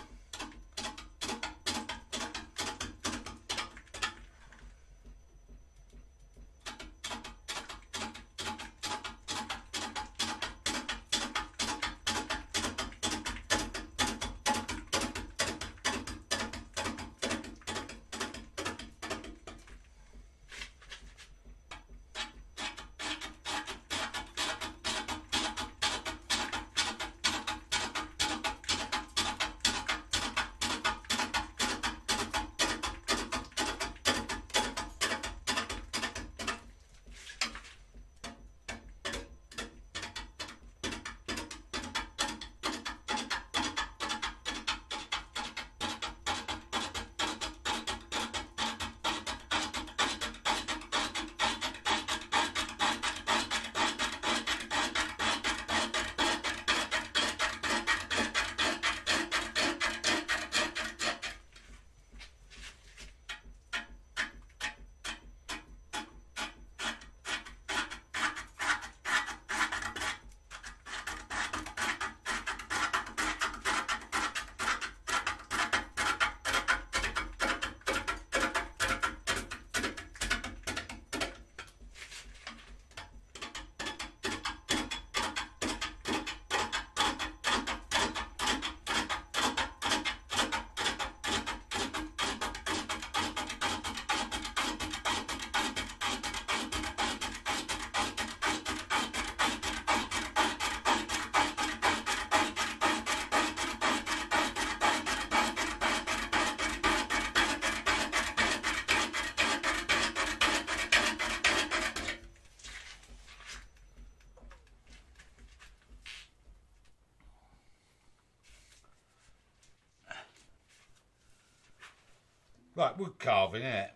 Like wood carving, it?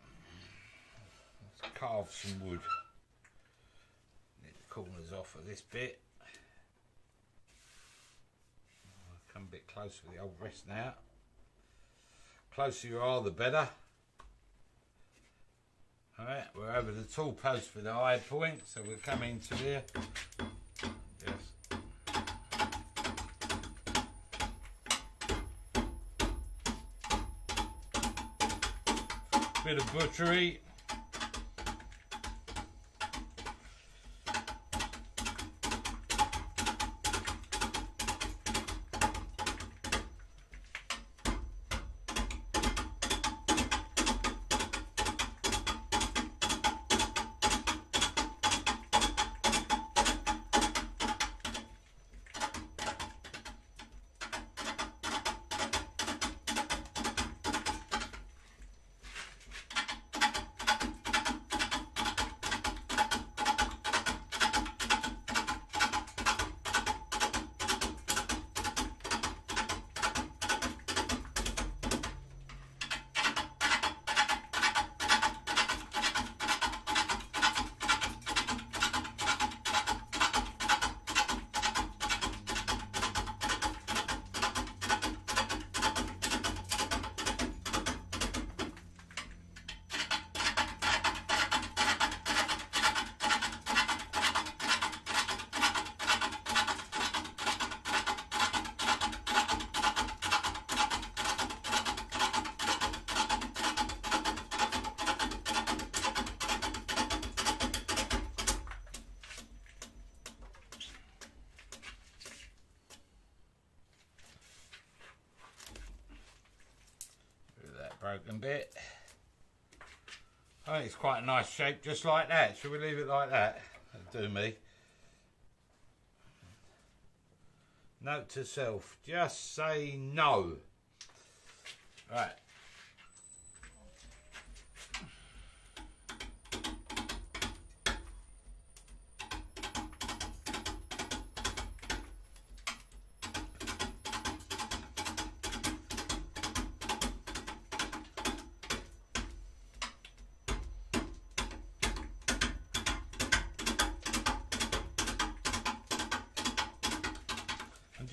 Let's carve some wood. Get the corners off of this bit. Come a bit closer with the old rest now. Closer you are, the better. Alright, we're over the tool post for the high point, so we're coming to there. Yes. Bit of butchery. Think it's quite a nice shape just like that. Should we leave it like that? That'll do me. Note to self, just say no. Right.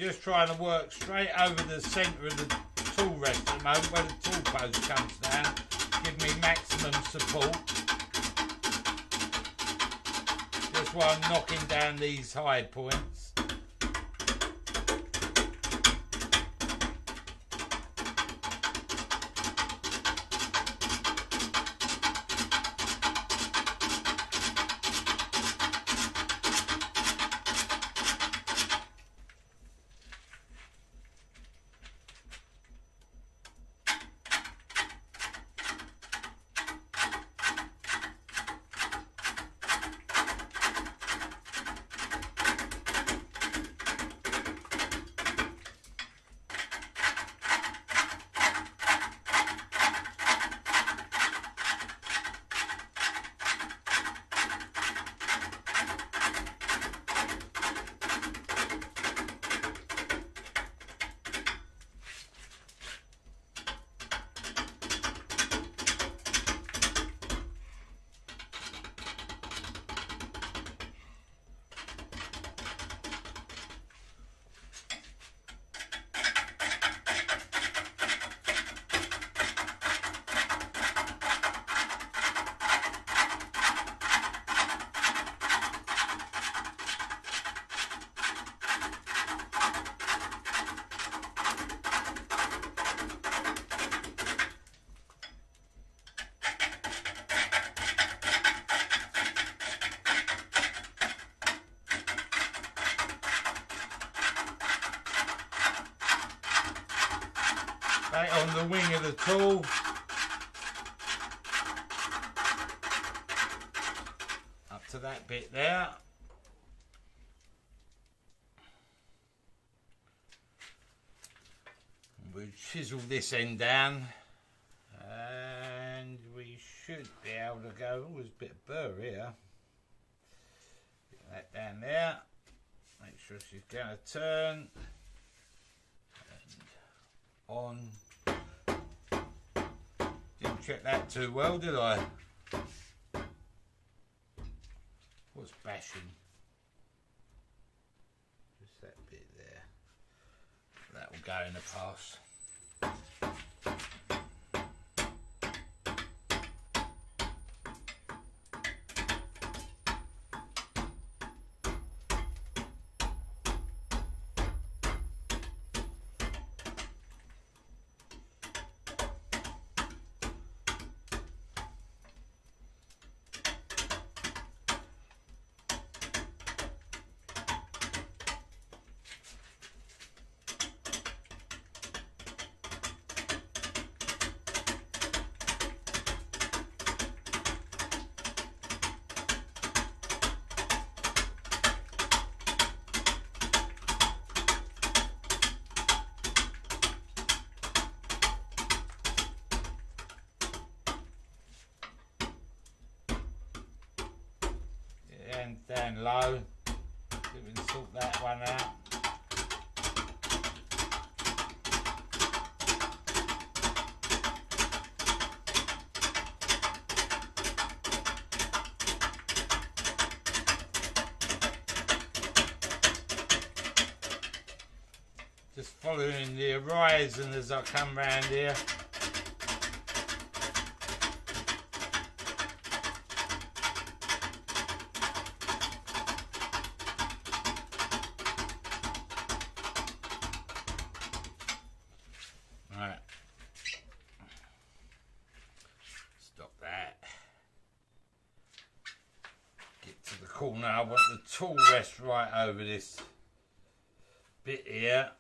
just trying to work straight over the centre of the tool rest at the moment where the tool post comes down. Give me maximum support. Just while I'm knocking down these high points. on tool. Up to that bit there. We'll chisel this end down and we should be able to go, oh, there's a bit of burr here. Get that down there. Make sure she's going to turn. And on check that too well, did I? What's bashing? Just that bit there. That will go in the pass. And down low. See we can sort that one out. Just following the horizon as I come round here. Right. Stop that. Get to the corner. I want the tool rest right over this bit here.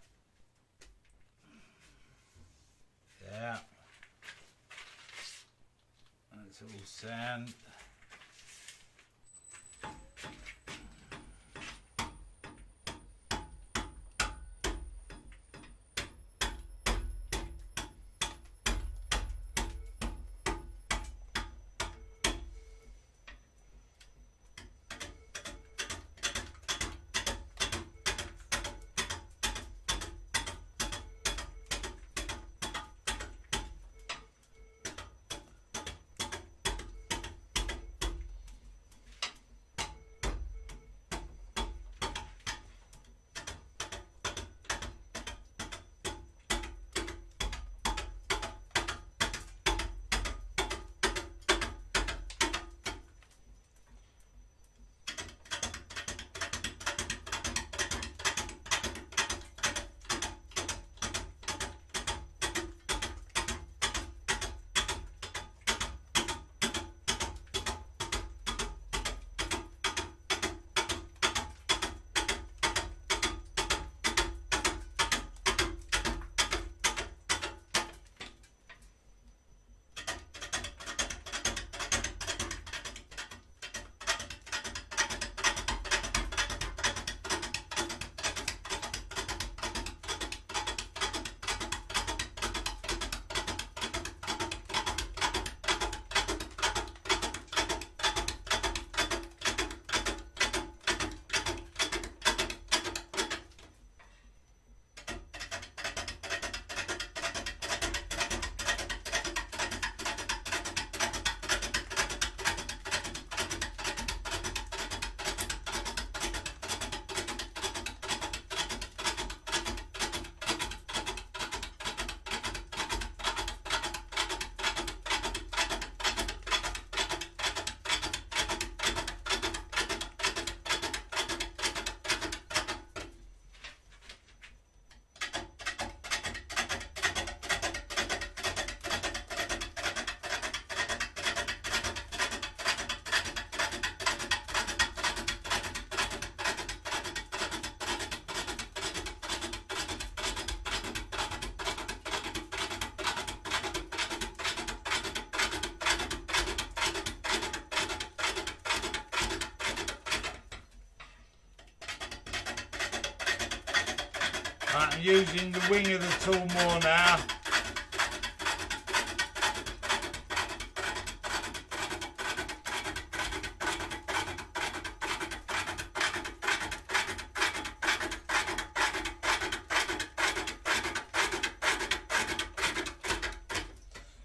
Using the wing of the tool more now.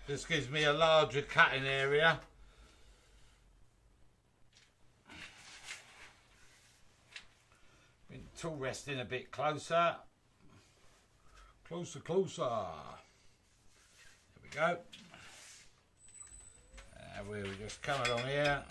This gives me a larger cutting area. Tool resting a bit closer. Closer, closer. There we go. Uh, we'll just come along here.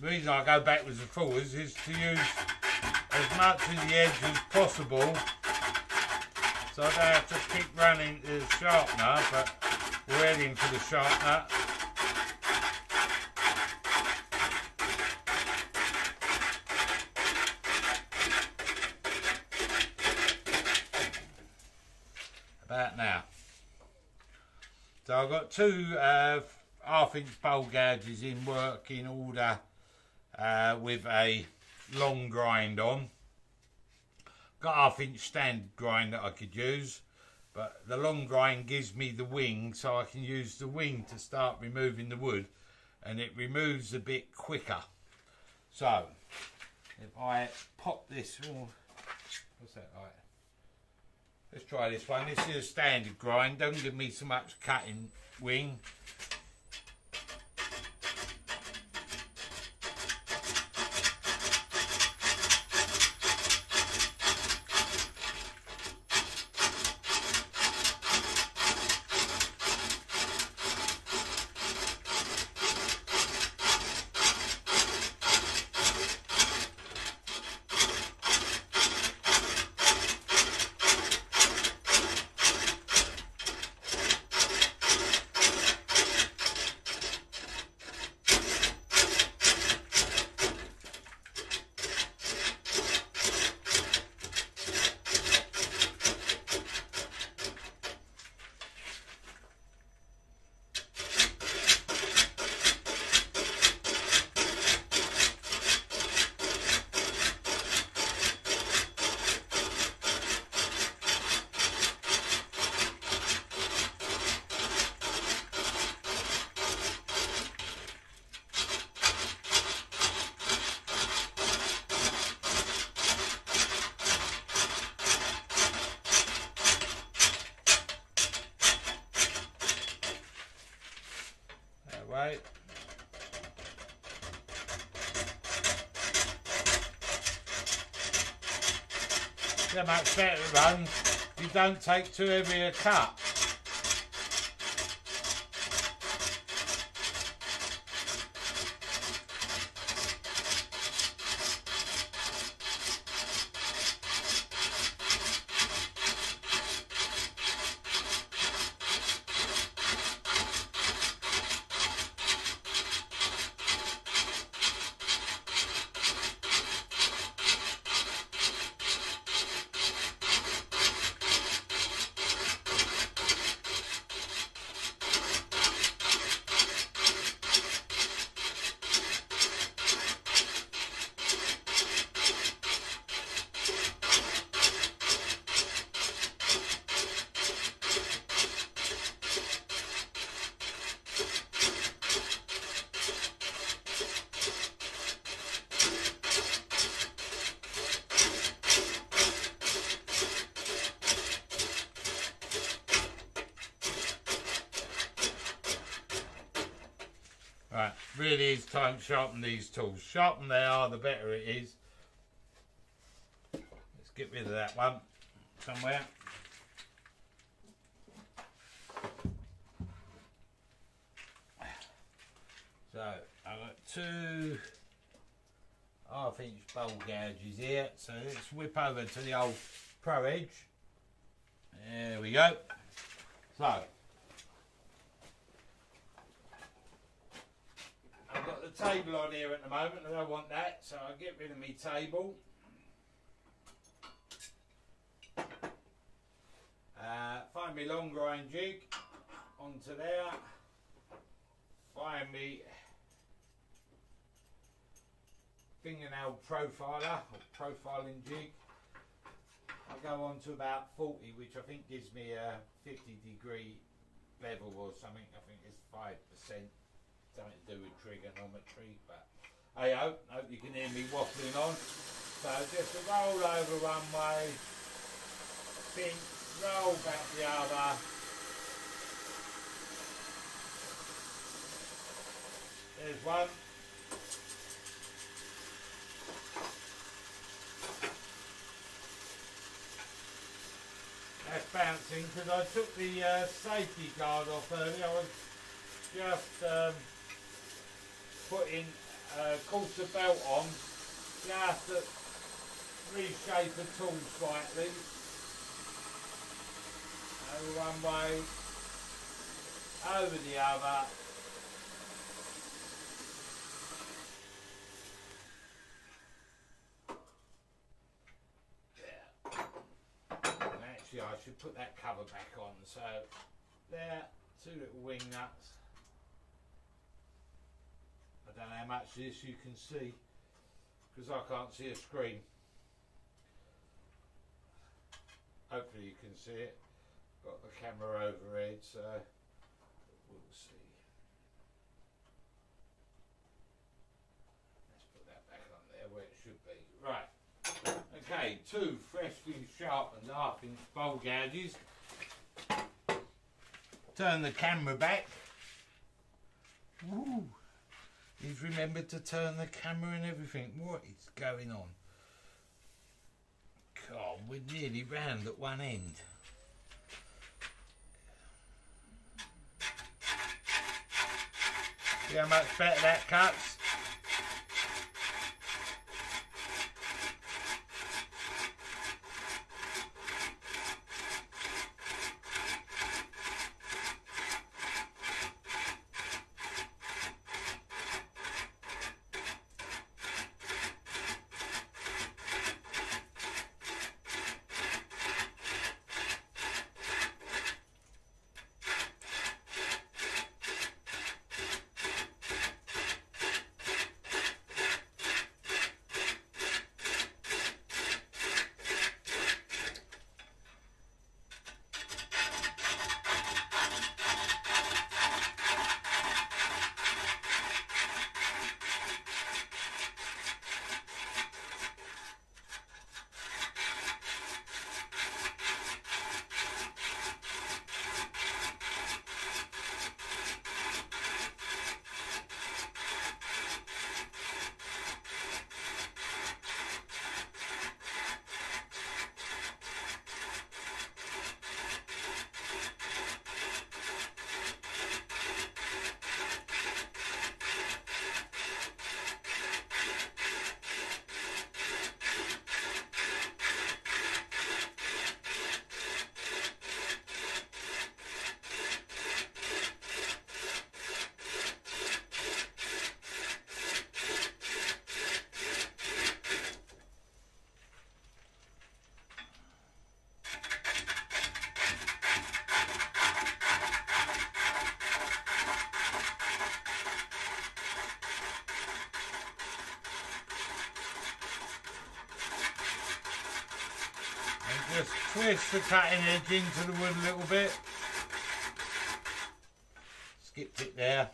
The reason I go backwards and forwards is to use as much of the edge as possible. So I don't have to keep running the sharpener but we're heading for the sharpener. About now. So I've got two uh, half inch bowl gouges in working order uh, with a long grind on. Got half inch stand grind that I could use, but the long grind gives me the wing so I can use the wing to start removing the wood and it removes a bit quicker. So, if I pop this, oh, what's that like? Let's try this one. This is a standard grind, don't give me so much cutting wing. right? Yeah, much better run. You don't take too heavy a cut. To sharpen these tools. Sharpen they are, the better it is. Let's get rid of that one somewhere. So I've got two half inch bowl gouges here. So let's whip over to the old Pro Edge. There we go. So I've got the table on here at the moment. I don't want that, so I'll get rid of my table. Uh, find me long grind jig onto there. Find me fingernail profiler or profiling jig. I go on to about 40, which I think gives me a 50 degree bevel or something. I think it's 5%. Something to do with trigonometry, but I hope, you can hear me waffling on. So just roll over one way, spin, roll back the other. There's one. That's bouncing because I took the uh, safety guard off earlier. I was just um, putting Uh, a quarter belt on just to reshape the tool slightly. Over one way, over the other. Actually, I should put that cover back on. So, there, two little wing nuts. I don't know how much of this you can see because I can't see a screen. Hopefully you can see it. Got the camera overhead, so we'll see. Let's put that back on there where it should be. Right. Okay, two freshly sharpened half inch bowl gouges. Turn the camera back. He's remembered to turn the camera and everything. What is going on? God, we're nearly round at one end. See how much better that cuts? Twist the cutting edge into the wood a little bit. Skipped it there.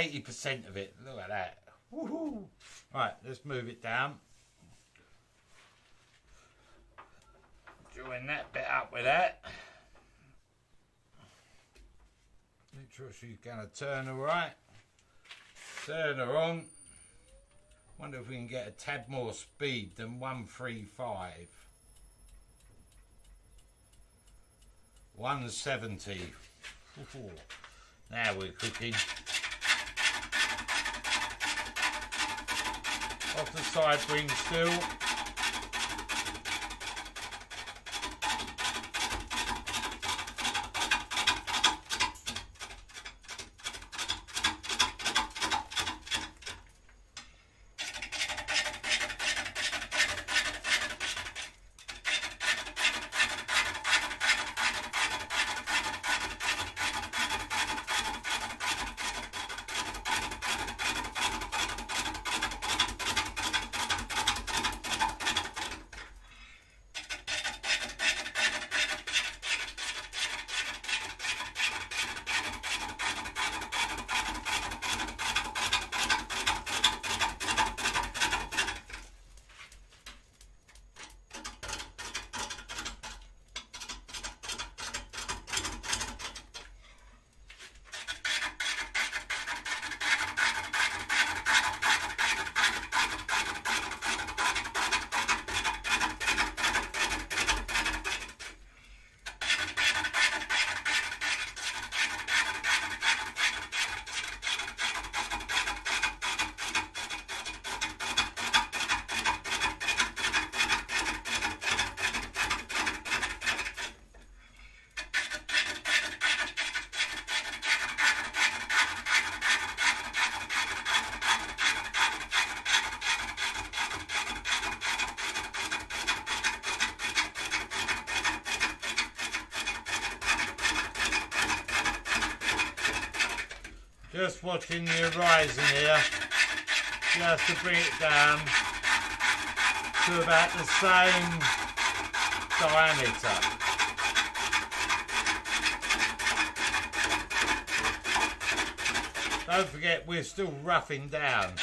80% of it. Look at that. Woohoo! Right, let's move it down. Join that bit up with that. Make sure she's going to turn all right. Turn her on. Wonder if we can get a tad more speed than 135. 170. Now we're cooking. Off the side wing still. Just watching the horizon here, just to bring it down to about the same diameter. Don't forget we're still roughing down.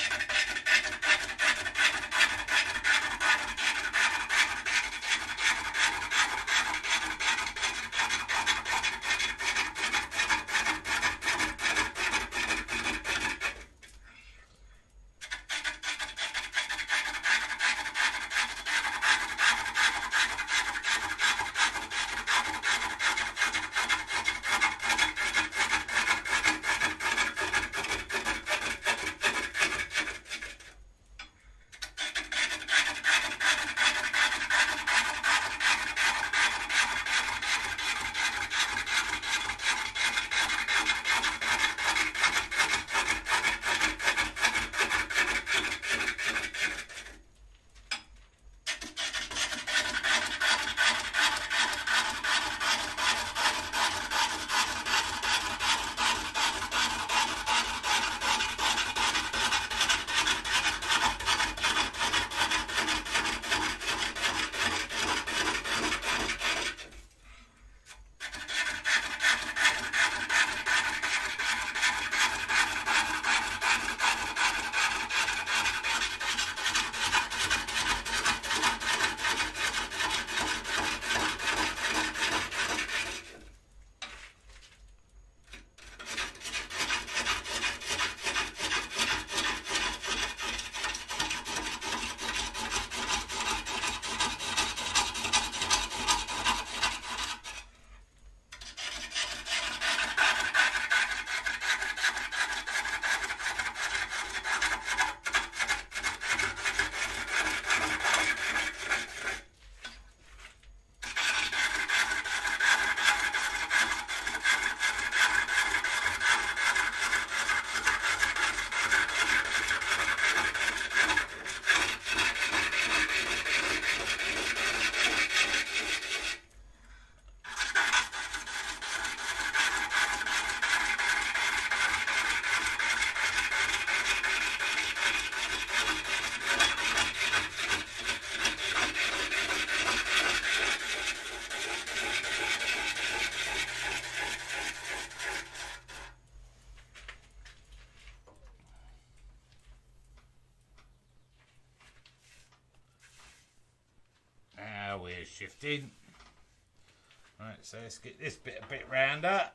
We're shifting. Right, so let's get this bit a bit rounder.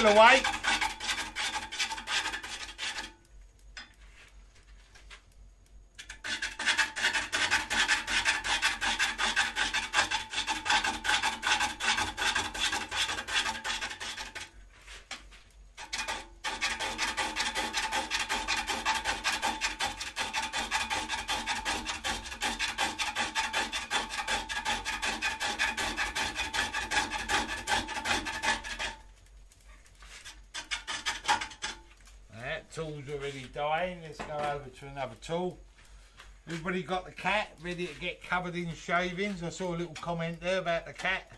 Everybody's still awake? That tool's already dying. Let's go over another tool. Everybody got the cat ready to get covered in shavings? I saw a little comment there about the cat.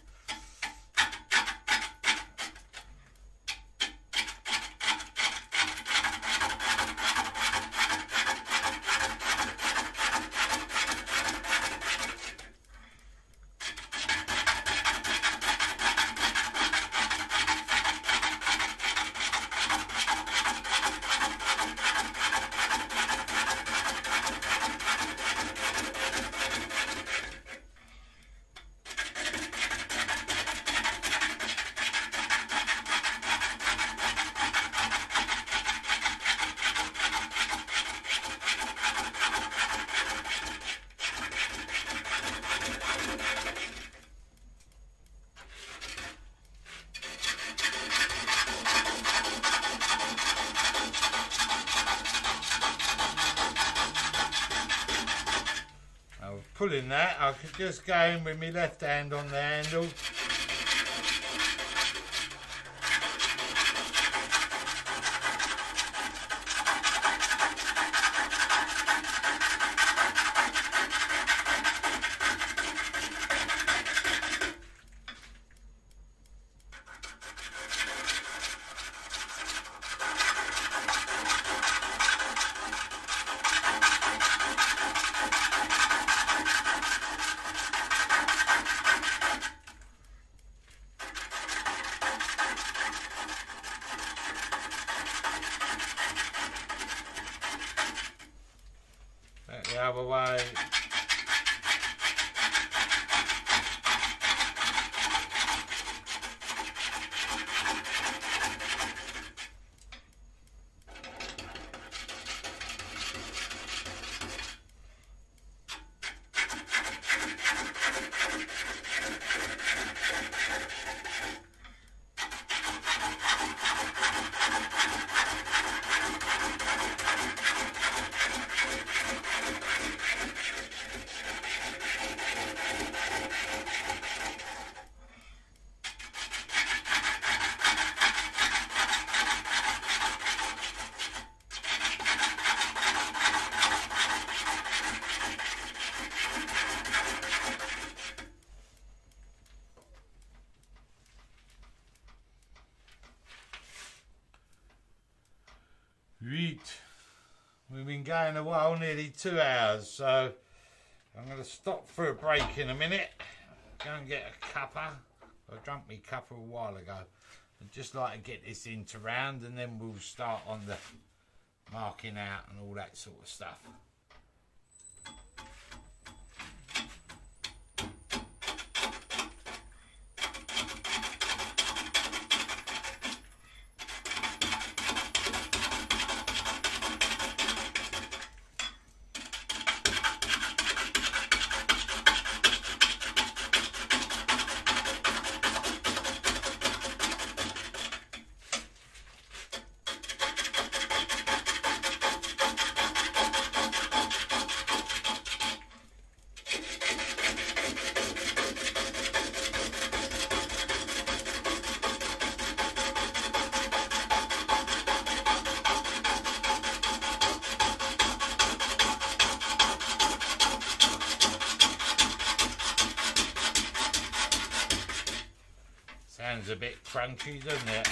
I was pulling that. I could just go in with my left hand on the handle. Back the other way. Right. We've been a while, nearly two hours, so I'm going to stop for a break in a minute. Go and get a cuppa. I drank me cuppa a while ago. I'd just like to get this into round and then we'll start on the marking out and all that sort of stuff. Crunchy, doesn't it?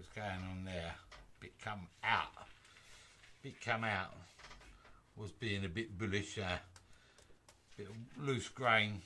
what's going on there. Bit come out. Bit come out. Was being a bit bullish. Uh, bit of loose grain.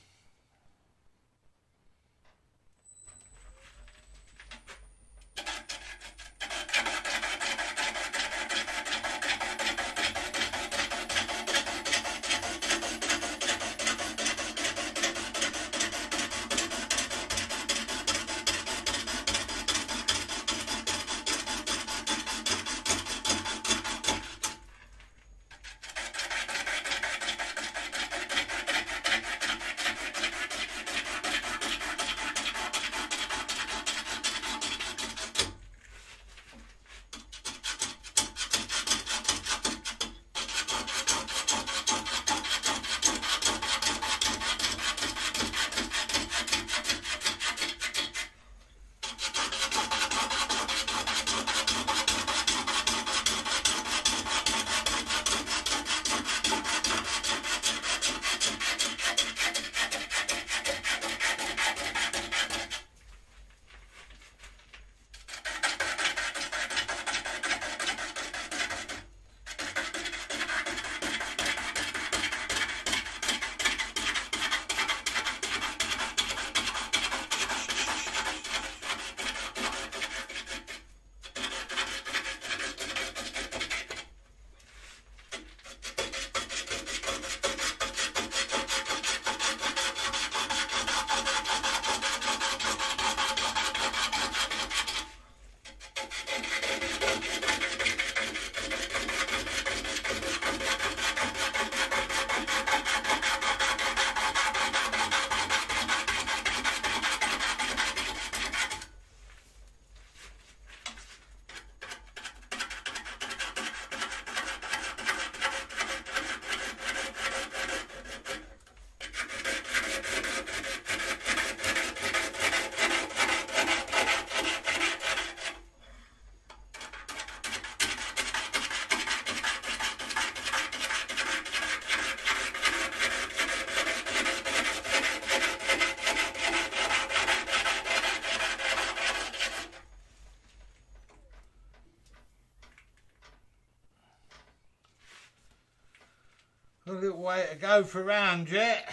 Way to go for round yet.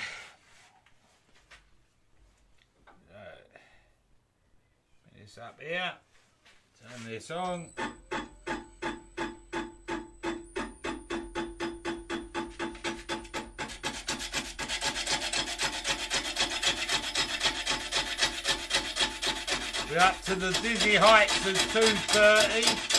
This up here. Turn this on. We're up to the dizzy heights of 230.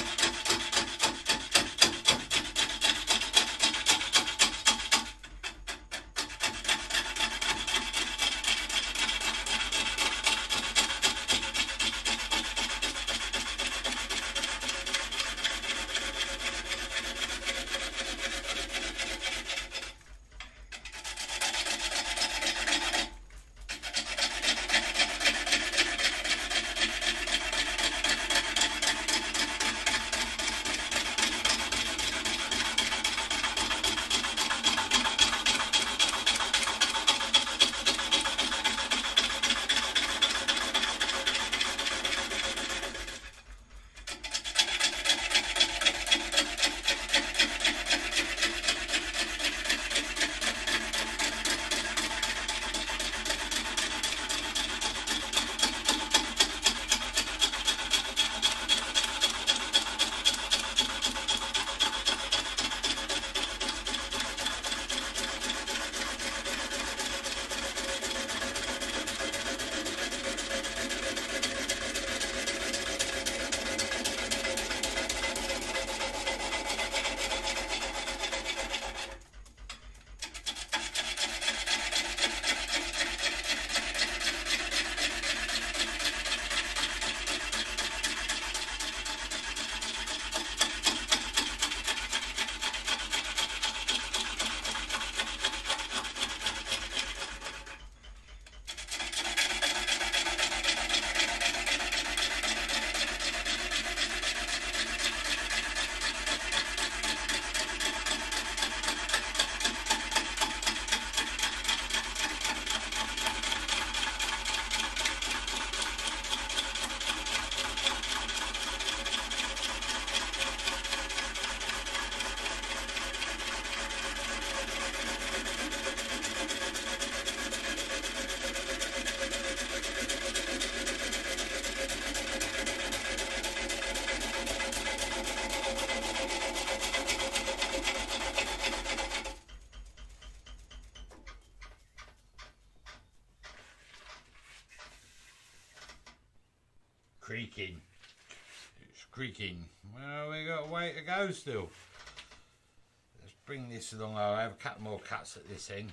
At this end.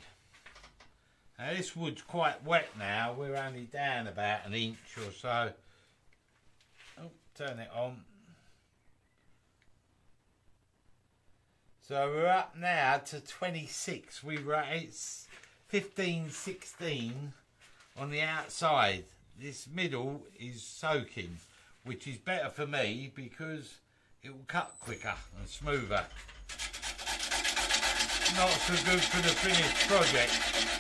Now this wood's quite wet now. We're only down about an inch or so. Oh, turn it on. So we're up now to 26. We were at it's 15, 16 on the outside. This middle is soaking, which is better for me because it will cut quicker and smoother. Not so good for the finished project.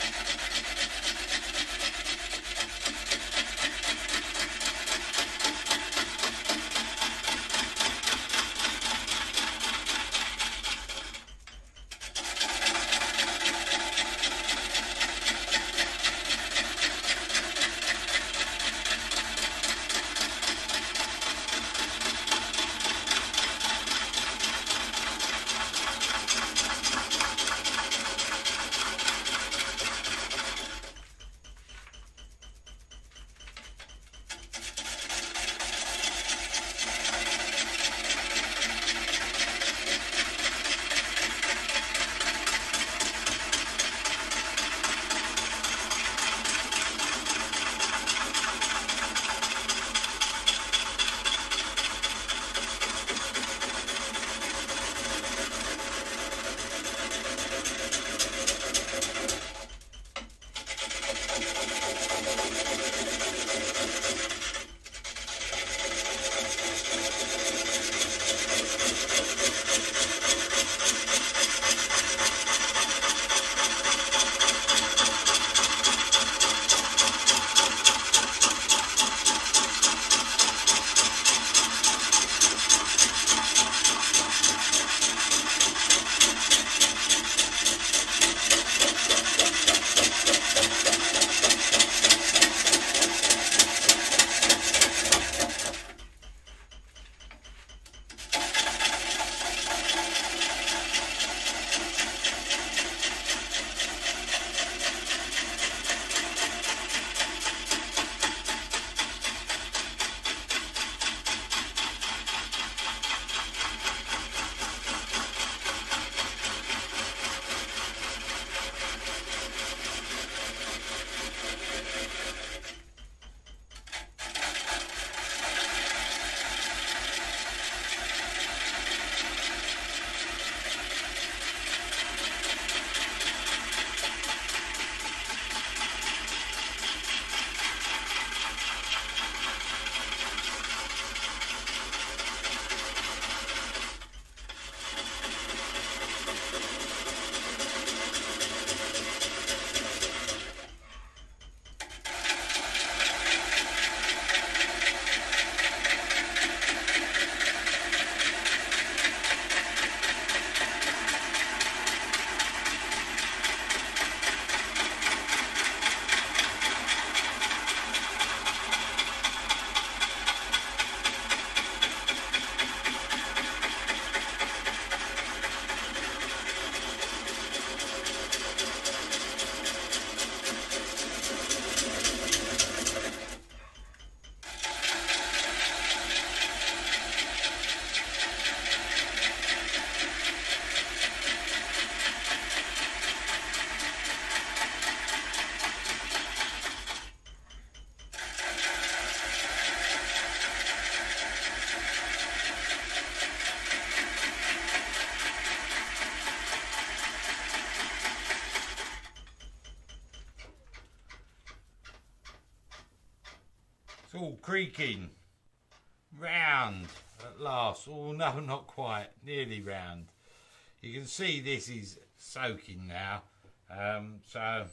Creaking. Round at last. Oh no, not quite. Nearly round. You can see this is soaking now. Um, so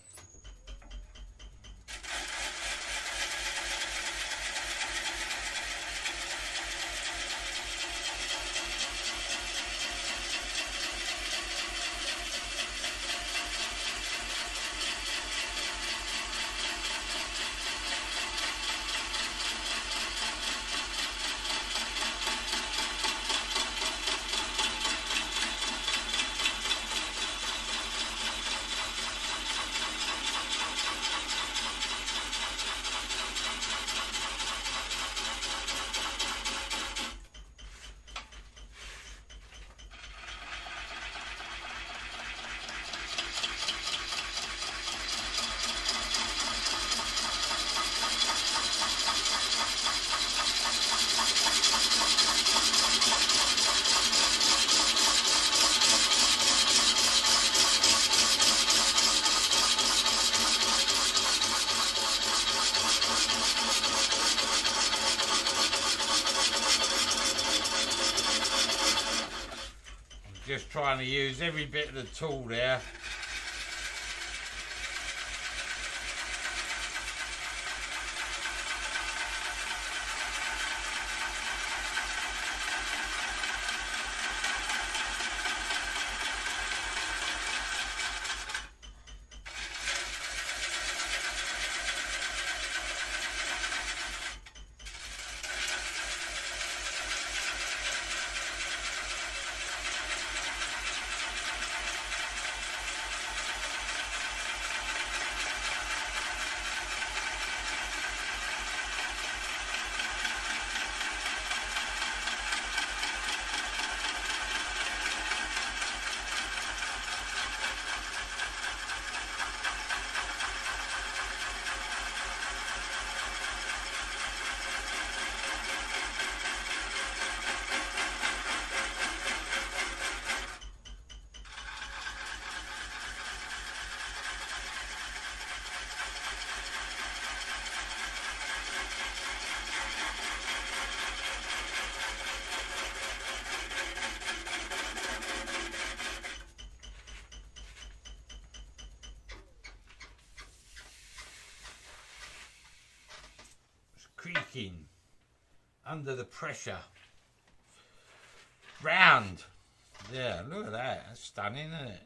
trying use every bit of the tool there. creaking under the pressure. Round. Yeah, look at that. That's stunning, isn't it?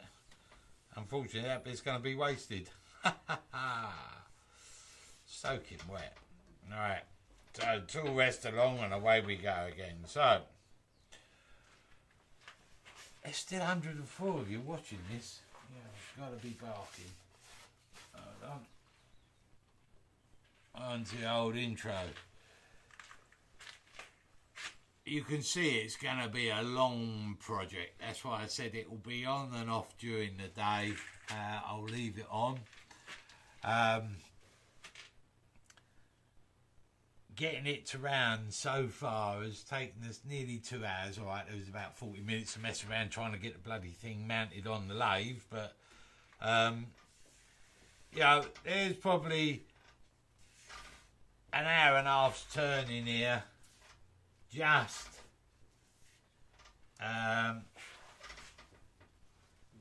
Unfortunately, that bit's going to be wasted. Soaking wet. Alright. So, tool rest along and away we go again. So, there's still 104 of you watching this. Yeah, I've got to be barking. Hold on on to the old intro. You can see it's going to be a long project. That's why I said it will be on and off during the day. Uh, I'll leave it on. Um, getting it to round so far has taken us nearly two hours. All right, there was about 40 minutes to mess around trying to get the bloody thing mounted on the lathe, but um, you know, there's probably an hour and a half's turn in here just um,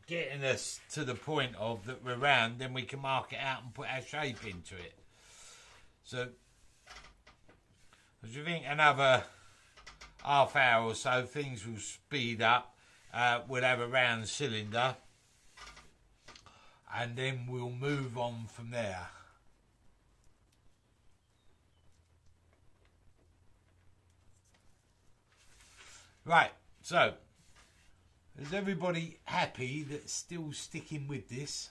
getting us to the point of that we're round, then we can mark it out and put our shape into it. So, as you think another half hour or so, things will speed up. Uh, we'll have a round cylinder, and then we'll move on from there. Right, so is everybody happy that's still sticking with this?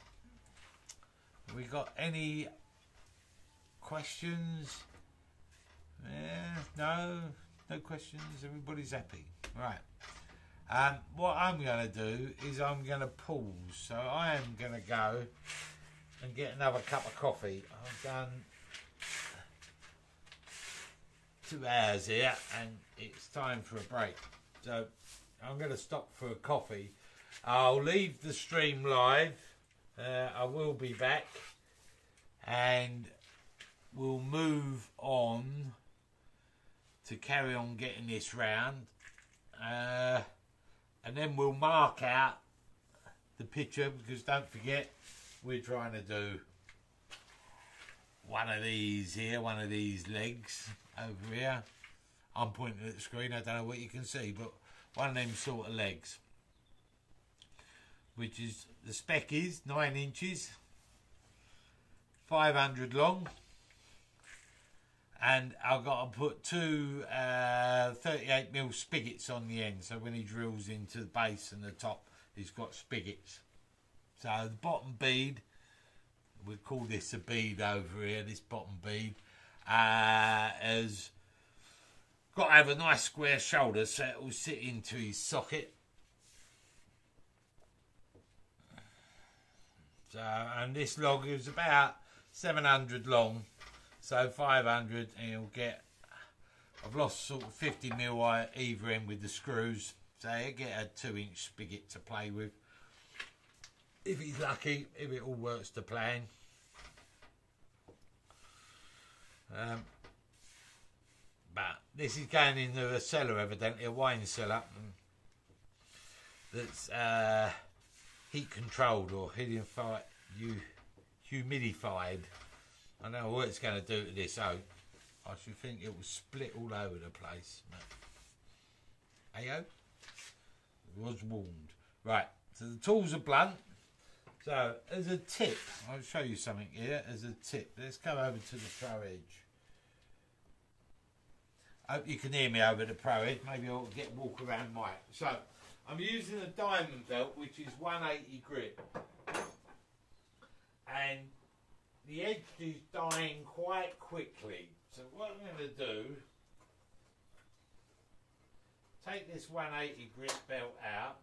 We got any questions? Yeah, no, no questions. Everybody's happy. Right. Um, what I'm going to do is I'm going to pause. So I am going to go and get another cup of coffee. I've done two hours here and it's time for a break. So I'm going to stop for a coffee. I'll leave the stream live. Uh, I will be back and we'll move on to carry on getting this round. Uh, and then we'll mark out the picture because don't forget we're trying to do one of these here, one of these legs over here. I'm pointing at the screen. I don't know what you can see, but one of them sort of legs, which is the spec is nine inches, 500 long, and I've got to put two uh, 38 mil spigots on the end. So when he drills into the base and the top, he's got spigots. So the bottom bead, we call this a bead over here. This bottom bead uh, is Got to have a nice square shoulder so it will sit into his socket. So, and this log is about 700 long, so 500, and you'll get. I've lost sort of 50 mil either end with the screws, so he'll get a two inch spigot to play with. If he's lucky, if it all works to plan. Um, but this is going into a cellar, evidently, a wine cellar. that's uh, heat controlled or humidified, humidified. I know what it's going to do to this oak. I should think it will split all over the place. Ayo, was warned. Right, so the tools are blunt. So as a tip, I'll show you something here. As a tip, let's go over to the pro edge. Hope you can hear me over the pro edge. Maybe I'll get walk around mic. So I'm using a diamond belt, which is 180 grit. and the edge is dying quite quickly. So what I'm going to do, take this 180 grit belt out.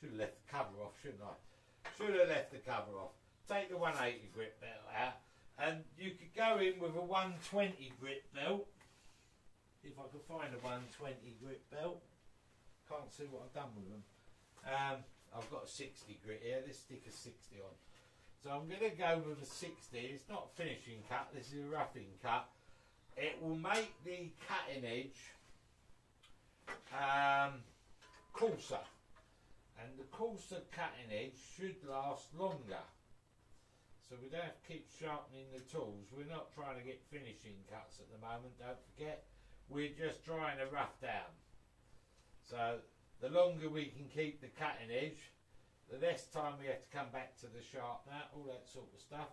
Should have left the cover off, shouldn't I? Should have left the cover off. Take the 180 grit belt out, and you could go in with a 120 grit belt. If I could find a 120 grit belt, can't see what I've done with them. Um, I've got a 60 grit here. Let's stick a 60 on. So I'm going to go with a 60. It's not finishing cut. This is a roughing cut it will make the cutting edge um, coarser and the coarser cutting edge should last longer so we don't have to keep sharpening the tools we're not trying to get finishing cuts at the moment don't forget we're just trying to rough down. So the longer we can keep the cutting edge the less time we have to come back to the sharpener all that sort of stuff.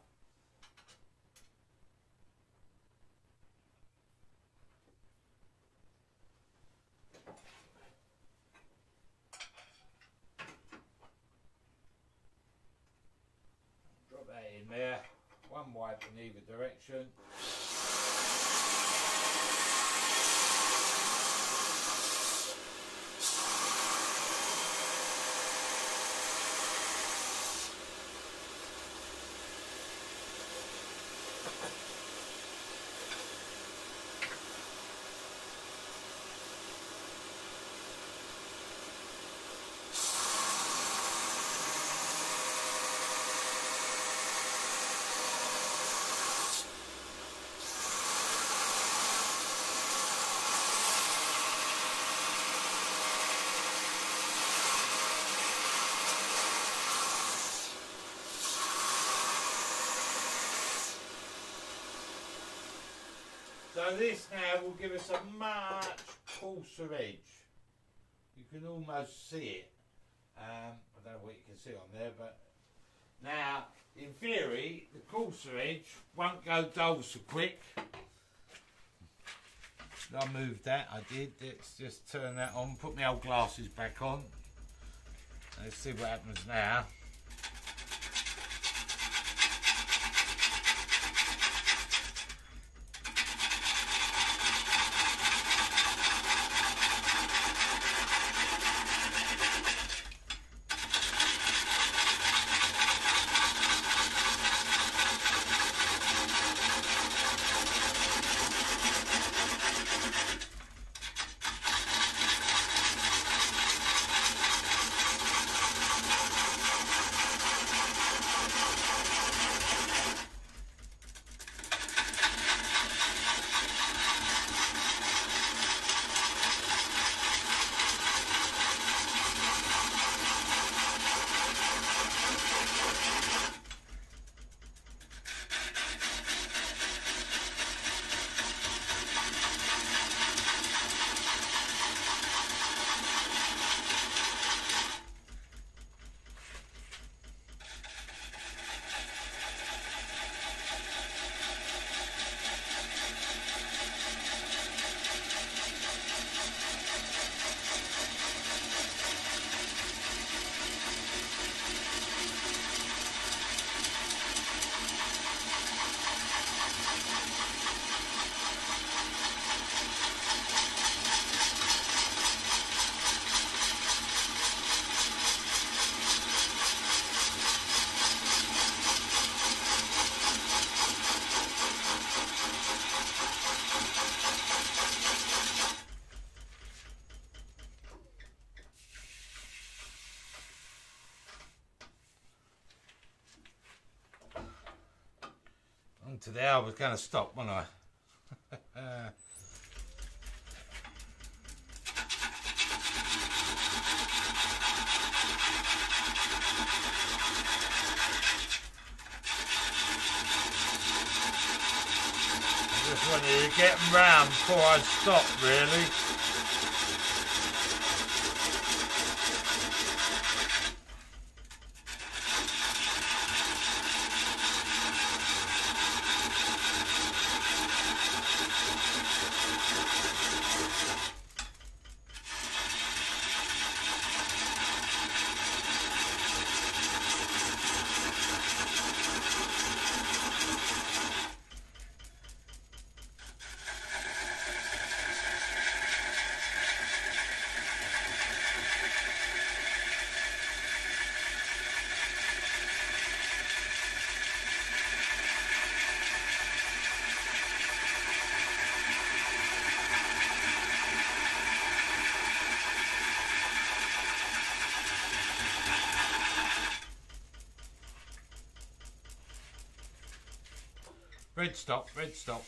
Drop that in there, one wipe in either direction. So this now will give us a much coarser edge. You can almost see it. Um, I don't know what you can see on there, but now, in theory, the coarser edge won't go dull so quick. I moved that, I did. Let's just turn that on, put my old glasses back on. Let's see what happens now. The I was going to stop, wasn't I? just wanted to get round before I stopped really. Red stop, red stop.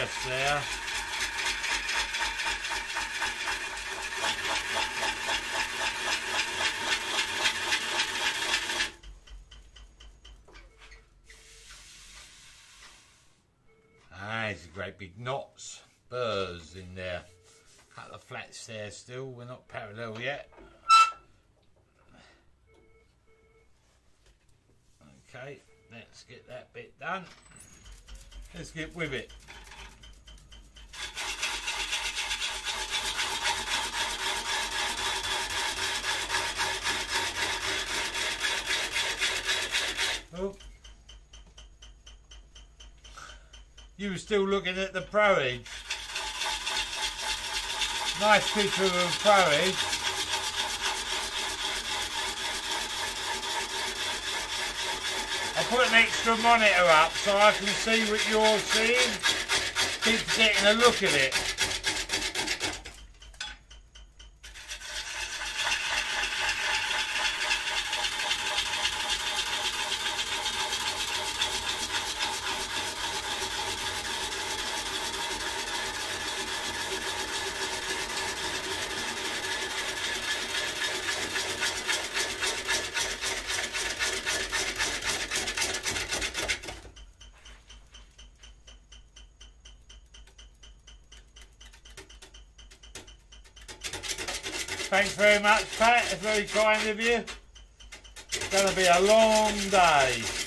Bouncing there. Ah, great big knots, burrs in there. Couple of flats there still, we're not parallel yet. Okay, let's get that bit done. Let's get with it. Oh. You were still looking at the Edge. Nice picture of a Pro I put an extra monitor up so I can see what you're seeing. Keep getting a look at it. Thanks very much, Pat. It's very kind of you. It's going to be a long day.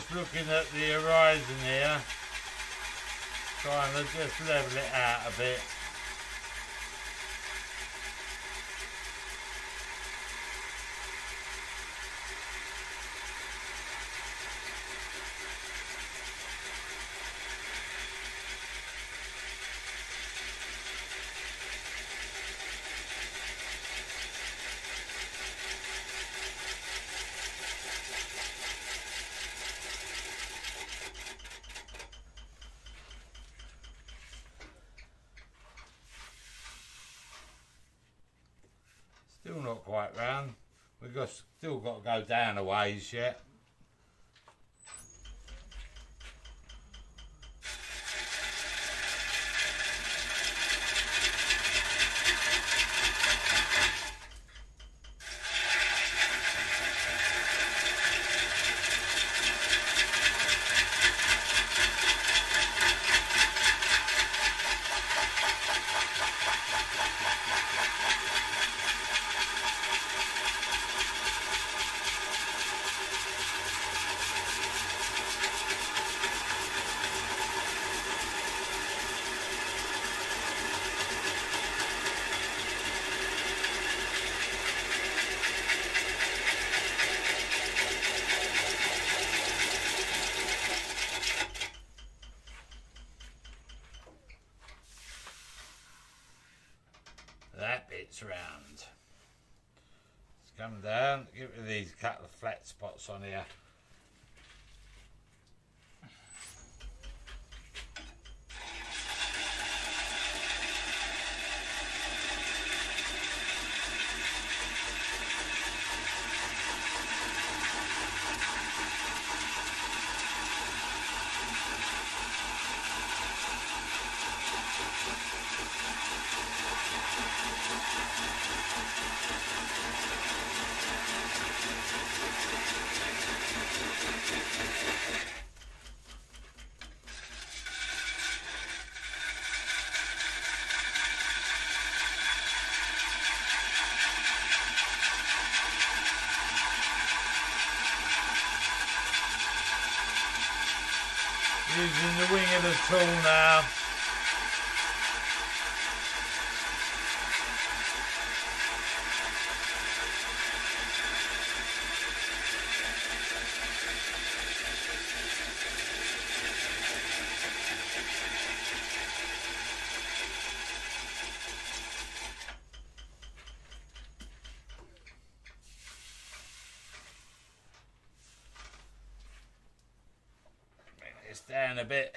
Just looking at the horizon here, trying to just level it out a bit. Still not quite round. We've got still got to go down a ways yet. That bit's round. Let's come down, get rid of these couple of flat on here. Using the tool now. Bring this down a bit.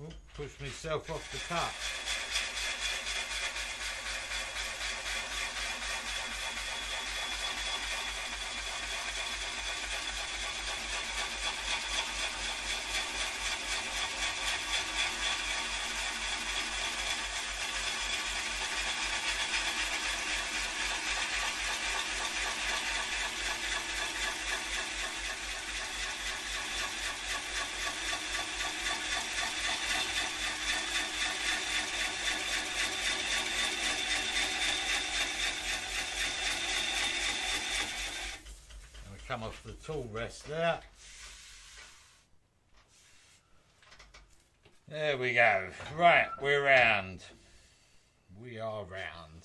Oop, push myself off the cut. The tool rest there. There we go. Right, we're round. We are round.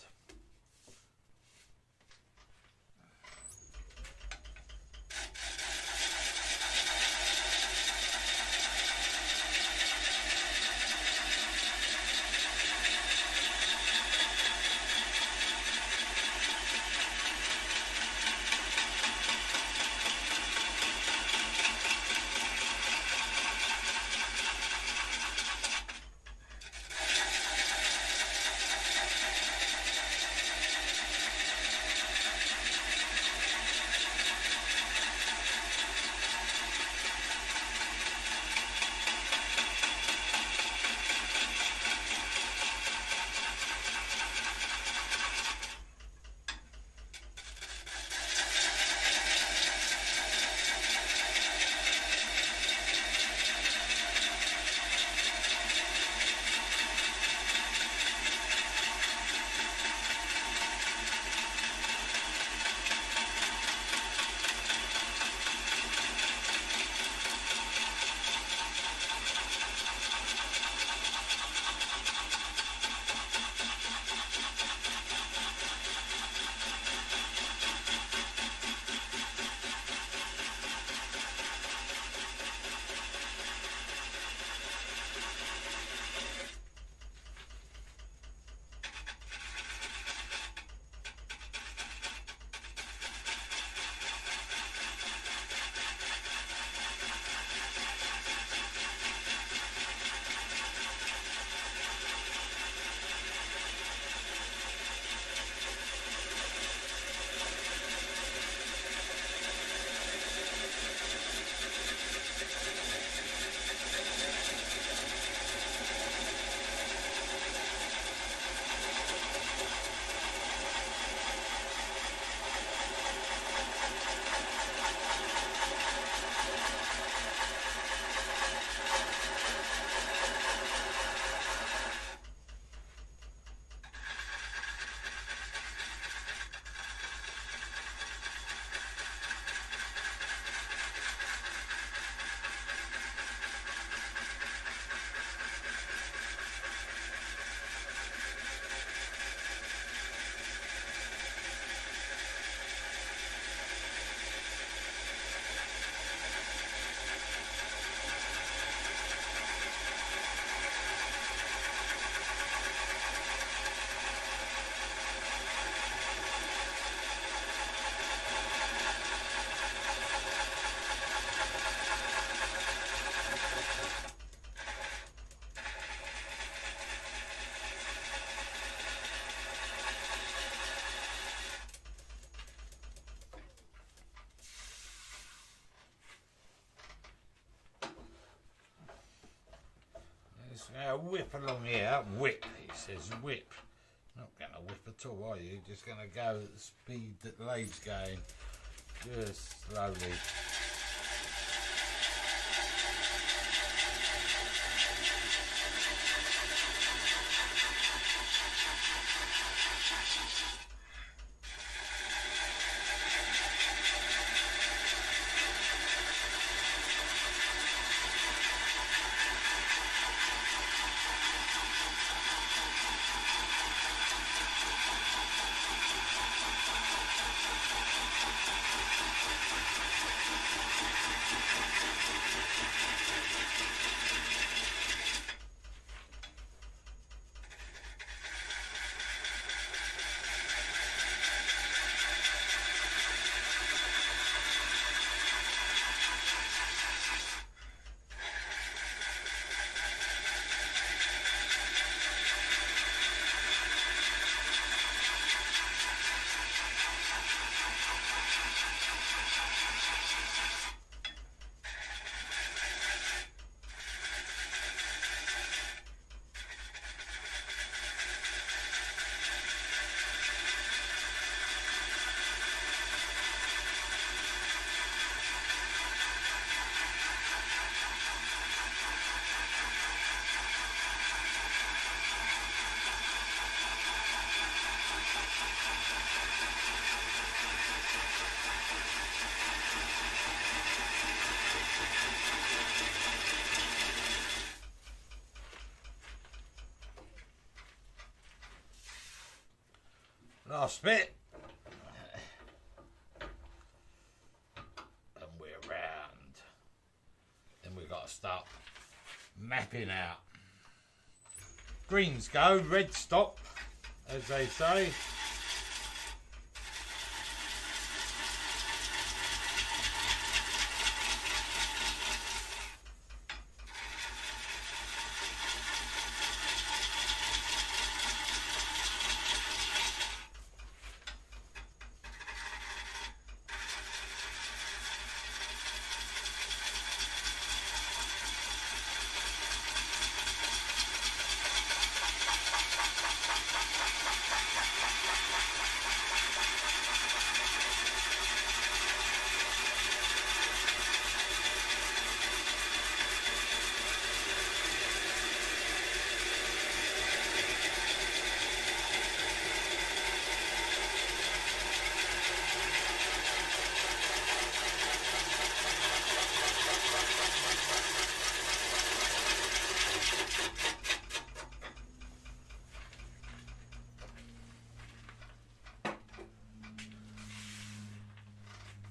Now whip along here. Whip, he says, whip. Not going to whip at all, are you? Just going to go at the speed that the lathe's going. Just slowly. Last spit. And we're round. Then we've got to start mapping out. Greens go, red stop, as they say.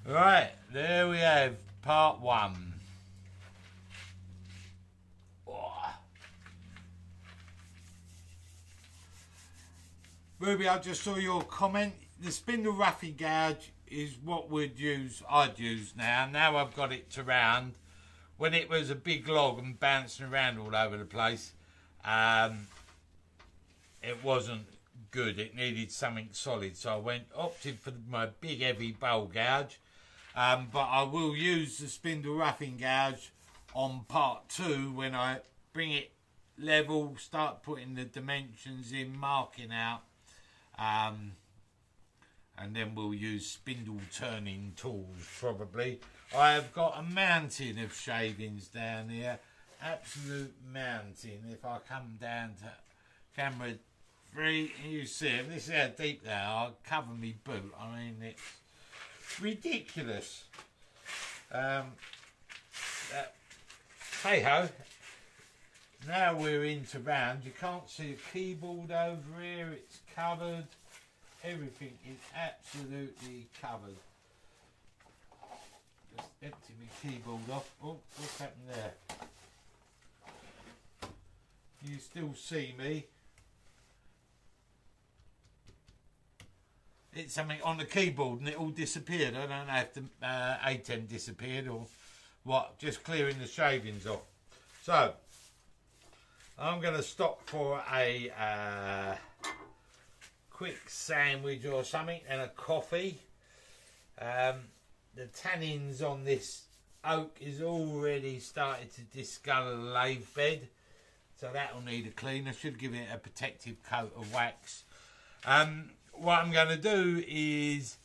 Right, there we have part one. Oh. Ruby, I just saw your comment. The spindle roughing gouge is what we'd use, I'd use now. Now I've got it to round. When it was a big log and bouncing around all over the place, um, it wasn't good. It needed something solid. So I went, opted for my big heavy bowl gouge um, but I will use the spindle roughing gouge on part two when I bring it level, start putting the dimensions in, marking out. Um, and then we'll use spindle turning tools probably. I have got a mountain of shavings down here, absolute mountain. If I come down to camera three, you see them. This is how deep they are. I'll Cover me boot. I mean, it's ridiculous. Um, uh, hey ho. Now we're into round. You can't see a keyboard over here. It's covered. Everything is absolutely covered. Just empty my keyboard off. Oh, what's happened there? You still see me? it's something on the keyboard and it all disappeared. I don't know if the uh, A10 disappeared or what, just clearing the shavings off. So, I'm going to stop for a uh, quick sandwich or something and a coffee. Um, the tannins on this oak is already started to discolour the lathe bed. So that'll need a clean. I should give it a protective coat of wax. Um, what I'm going to do is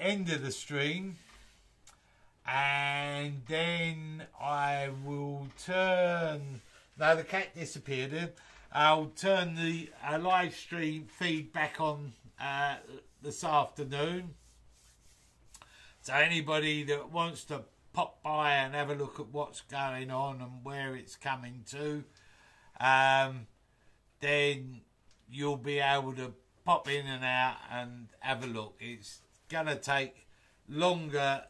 end of the stream and then I will turn. No, the cat disappeared. I'll turn the uh, live stream feed back on uh, this afternoon. So anybody that wants to pop by and have a look at what's going on and where it's coming to, um, then you'll be able to pop in and out and have a look. It's gonna take longer.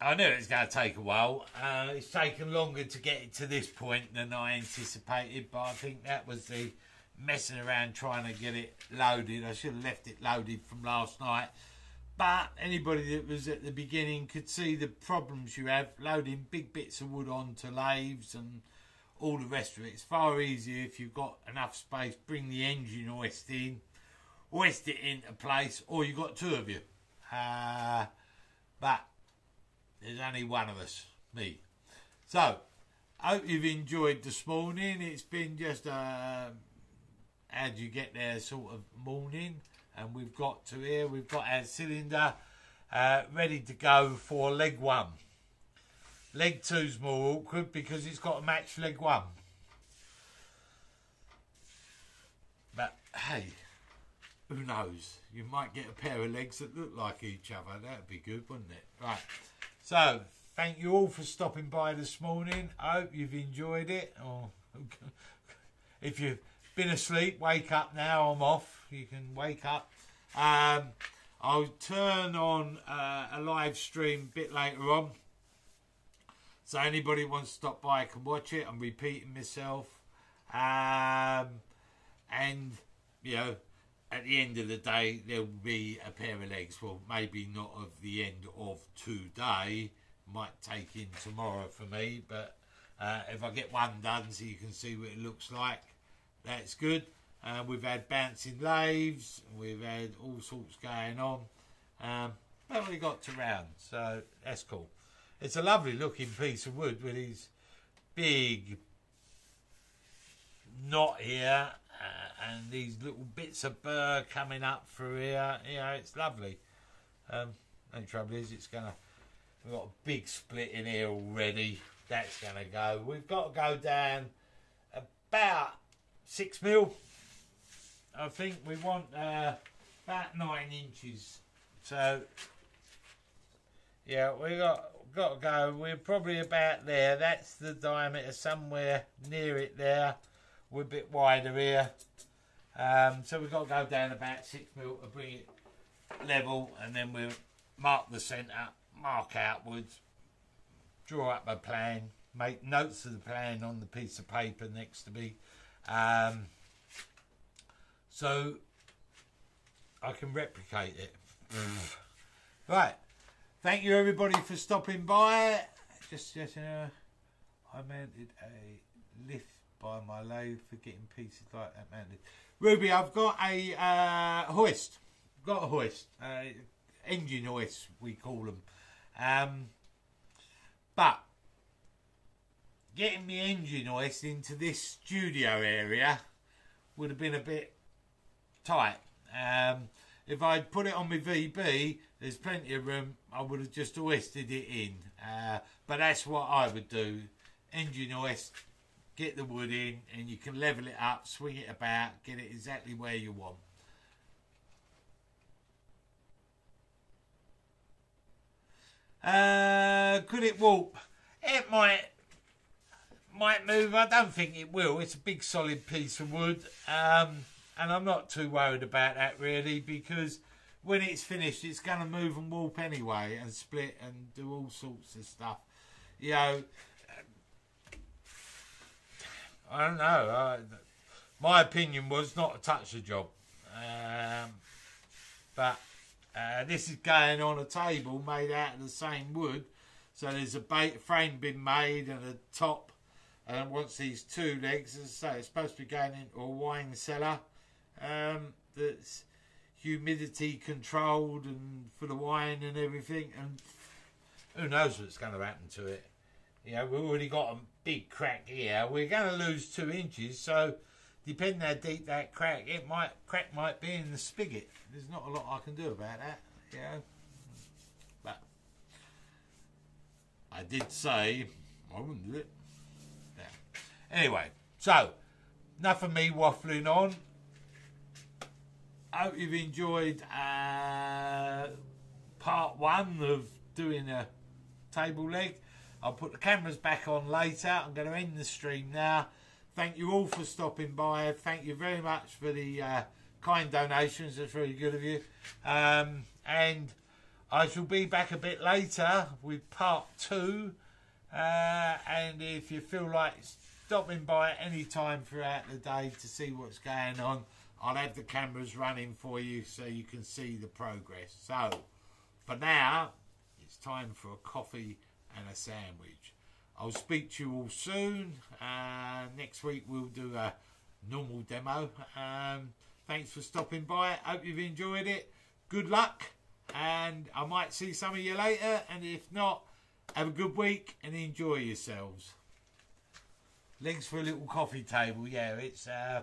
I knew it was going to take a while. Uh, it's taken longer to get to this point than I anticipated, but I think that was the messing around trying to get it loaded. I should have left it loaded from last night. But anybody that was at the beginning could see the problems you have loading big bits of wood onto lathes and all the rest of it. It's far easier if you've got enough space. Bring the engine hoist in, hoist it into place, or you've got two of you. Uh, but there's only one of us, me. So, hope you've enjoyed this morning. It's been just a how do you get there sort of morning, and we've got to here. We've got our cylinder uh, ready to go for leg one. Leg two's more awkward because it's got to match leg one. But hey, who knows? You might get a pair of legs that look like each other. That'd be good, wouldn't it? Right. So, thank you all for stopping by this morning. I hope you've enjoyed it. Or if you've been asleep, wake up now. I'm off. You can wake up. Um, I'll turn on uh, a live stream a bit later on. So anybody wants to stop by can watch it. I'm repeating myself. Um, and, you know, at the end of the day, there will be a pair of legs. Well, maybe not of the end of today. Might take in tomorrow for me. But uh, if I get one done so you can see what it looks like, that's good. Uh, we've had bouncing lathes, We've had all sorts going on. Um, but we got to round, so that's cool. It's a lovely looking piece of wood with these big knot here and these little bits of burr coming up through here. You know, it's lovely. Um, only trouble is, it's gonna. We've got a big split in here already. That's gonna go. We've got to go down about six mil. I think we want uh, about nine inches. So yeah, we got got to go. We're probably about there. That's the diameter, somewhere near it there. We're a bit wider here. Um, so we've got to go down about six mil to bring it level, and then we'll mark the centre, mark outwards, draw up a plan, make notes of the plan on the piece of paper next to me. Um, so I can replicate it. right. Thank you everybody for stopping by. Just, just you know, I mounted a lift by my lathe for getting pieces like that mounted. Ruby, I've got a uh, hoist. Got a hoist. Uh, engine hoist, we call them. Um, but getting the engine hoist into this studio area would have been a bit tight. Um, if I'd put it on my VB, there's plenty of room. I would have just hoisted it in. Uh, but that's what I would do. Engine hoist, get the wood in, and you can level it up, swing it about, get it exactly where you want. Uh, could it warp? It might might move. I don't think it will. It's a big solid piece of wood. Um, and I'm not too worried about that really because when it's finished, it's going to move and warp anyway and split and do all sorts of stuff. You know, I don't know. I, my opinion was not to touch the job, um, but uh, this is going on a table made out of the same wood. So there's a frame being made and a top, and once these two legs, as I say, it's supposed to be going into a wine cellar um, that's humidity controlled and for the wine and everything. And who knows what's going to happen to it? You know, we've already got big crack here. We're going to lose two inches, so depending how deep that crack, it might crack might be in the spigot. There's not a lot I can do about that. Know, but I did say I wouldn't do it. Yeah. Anyway, so enough of me waffling on. Hope you've enjoyed uh, part one of doing a table leg. I'll put the cameras back on later. I'm going to end the stream now. Thank you all for stopping by. Thank you very much for the uh, kind donations. That's very good of you. Um, and I shall be back a bit later with part two. Uh, and if you feel like stopping by at any time throughout the day to see what's going on, I'll have the cameras running for you so you can see the progress. So, for now, it's time for a coffee and a sandwich. I'll speak to you all soon. Uh, next week we'll do a normal demo. Um, thanks for stopping by. Hope you've enjoyed it. Good luck, and I might see some of you later. And if not, have a good week and enjoy yourselves. Legs for a little coffee table. Yeah, it's uh,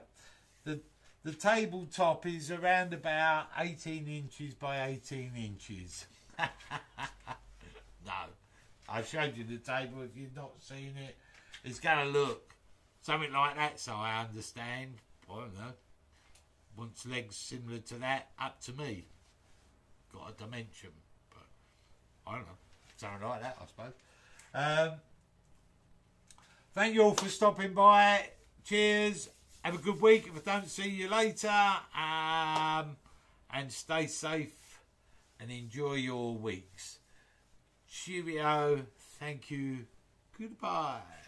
the the tabletop is around about 18 inches by 18 inches. no, I showed you the table. If you've not seen it, it's going to look something like that. So I understand. I don't know. Wants legs similar to that, up to me. Got a dimension, but I don't know. Something like that, I suppose. Um, thank you all for stopping by. Cheers. Have a good week if I don't see you later. Um, and stay safe and enjoy your weeks. Cheerio. Thank you. Goodbye.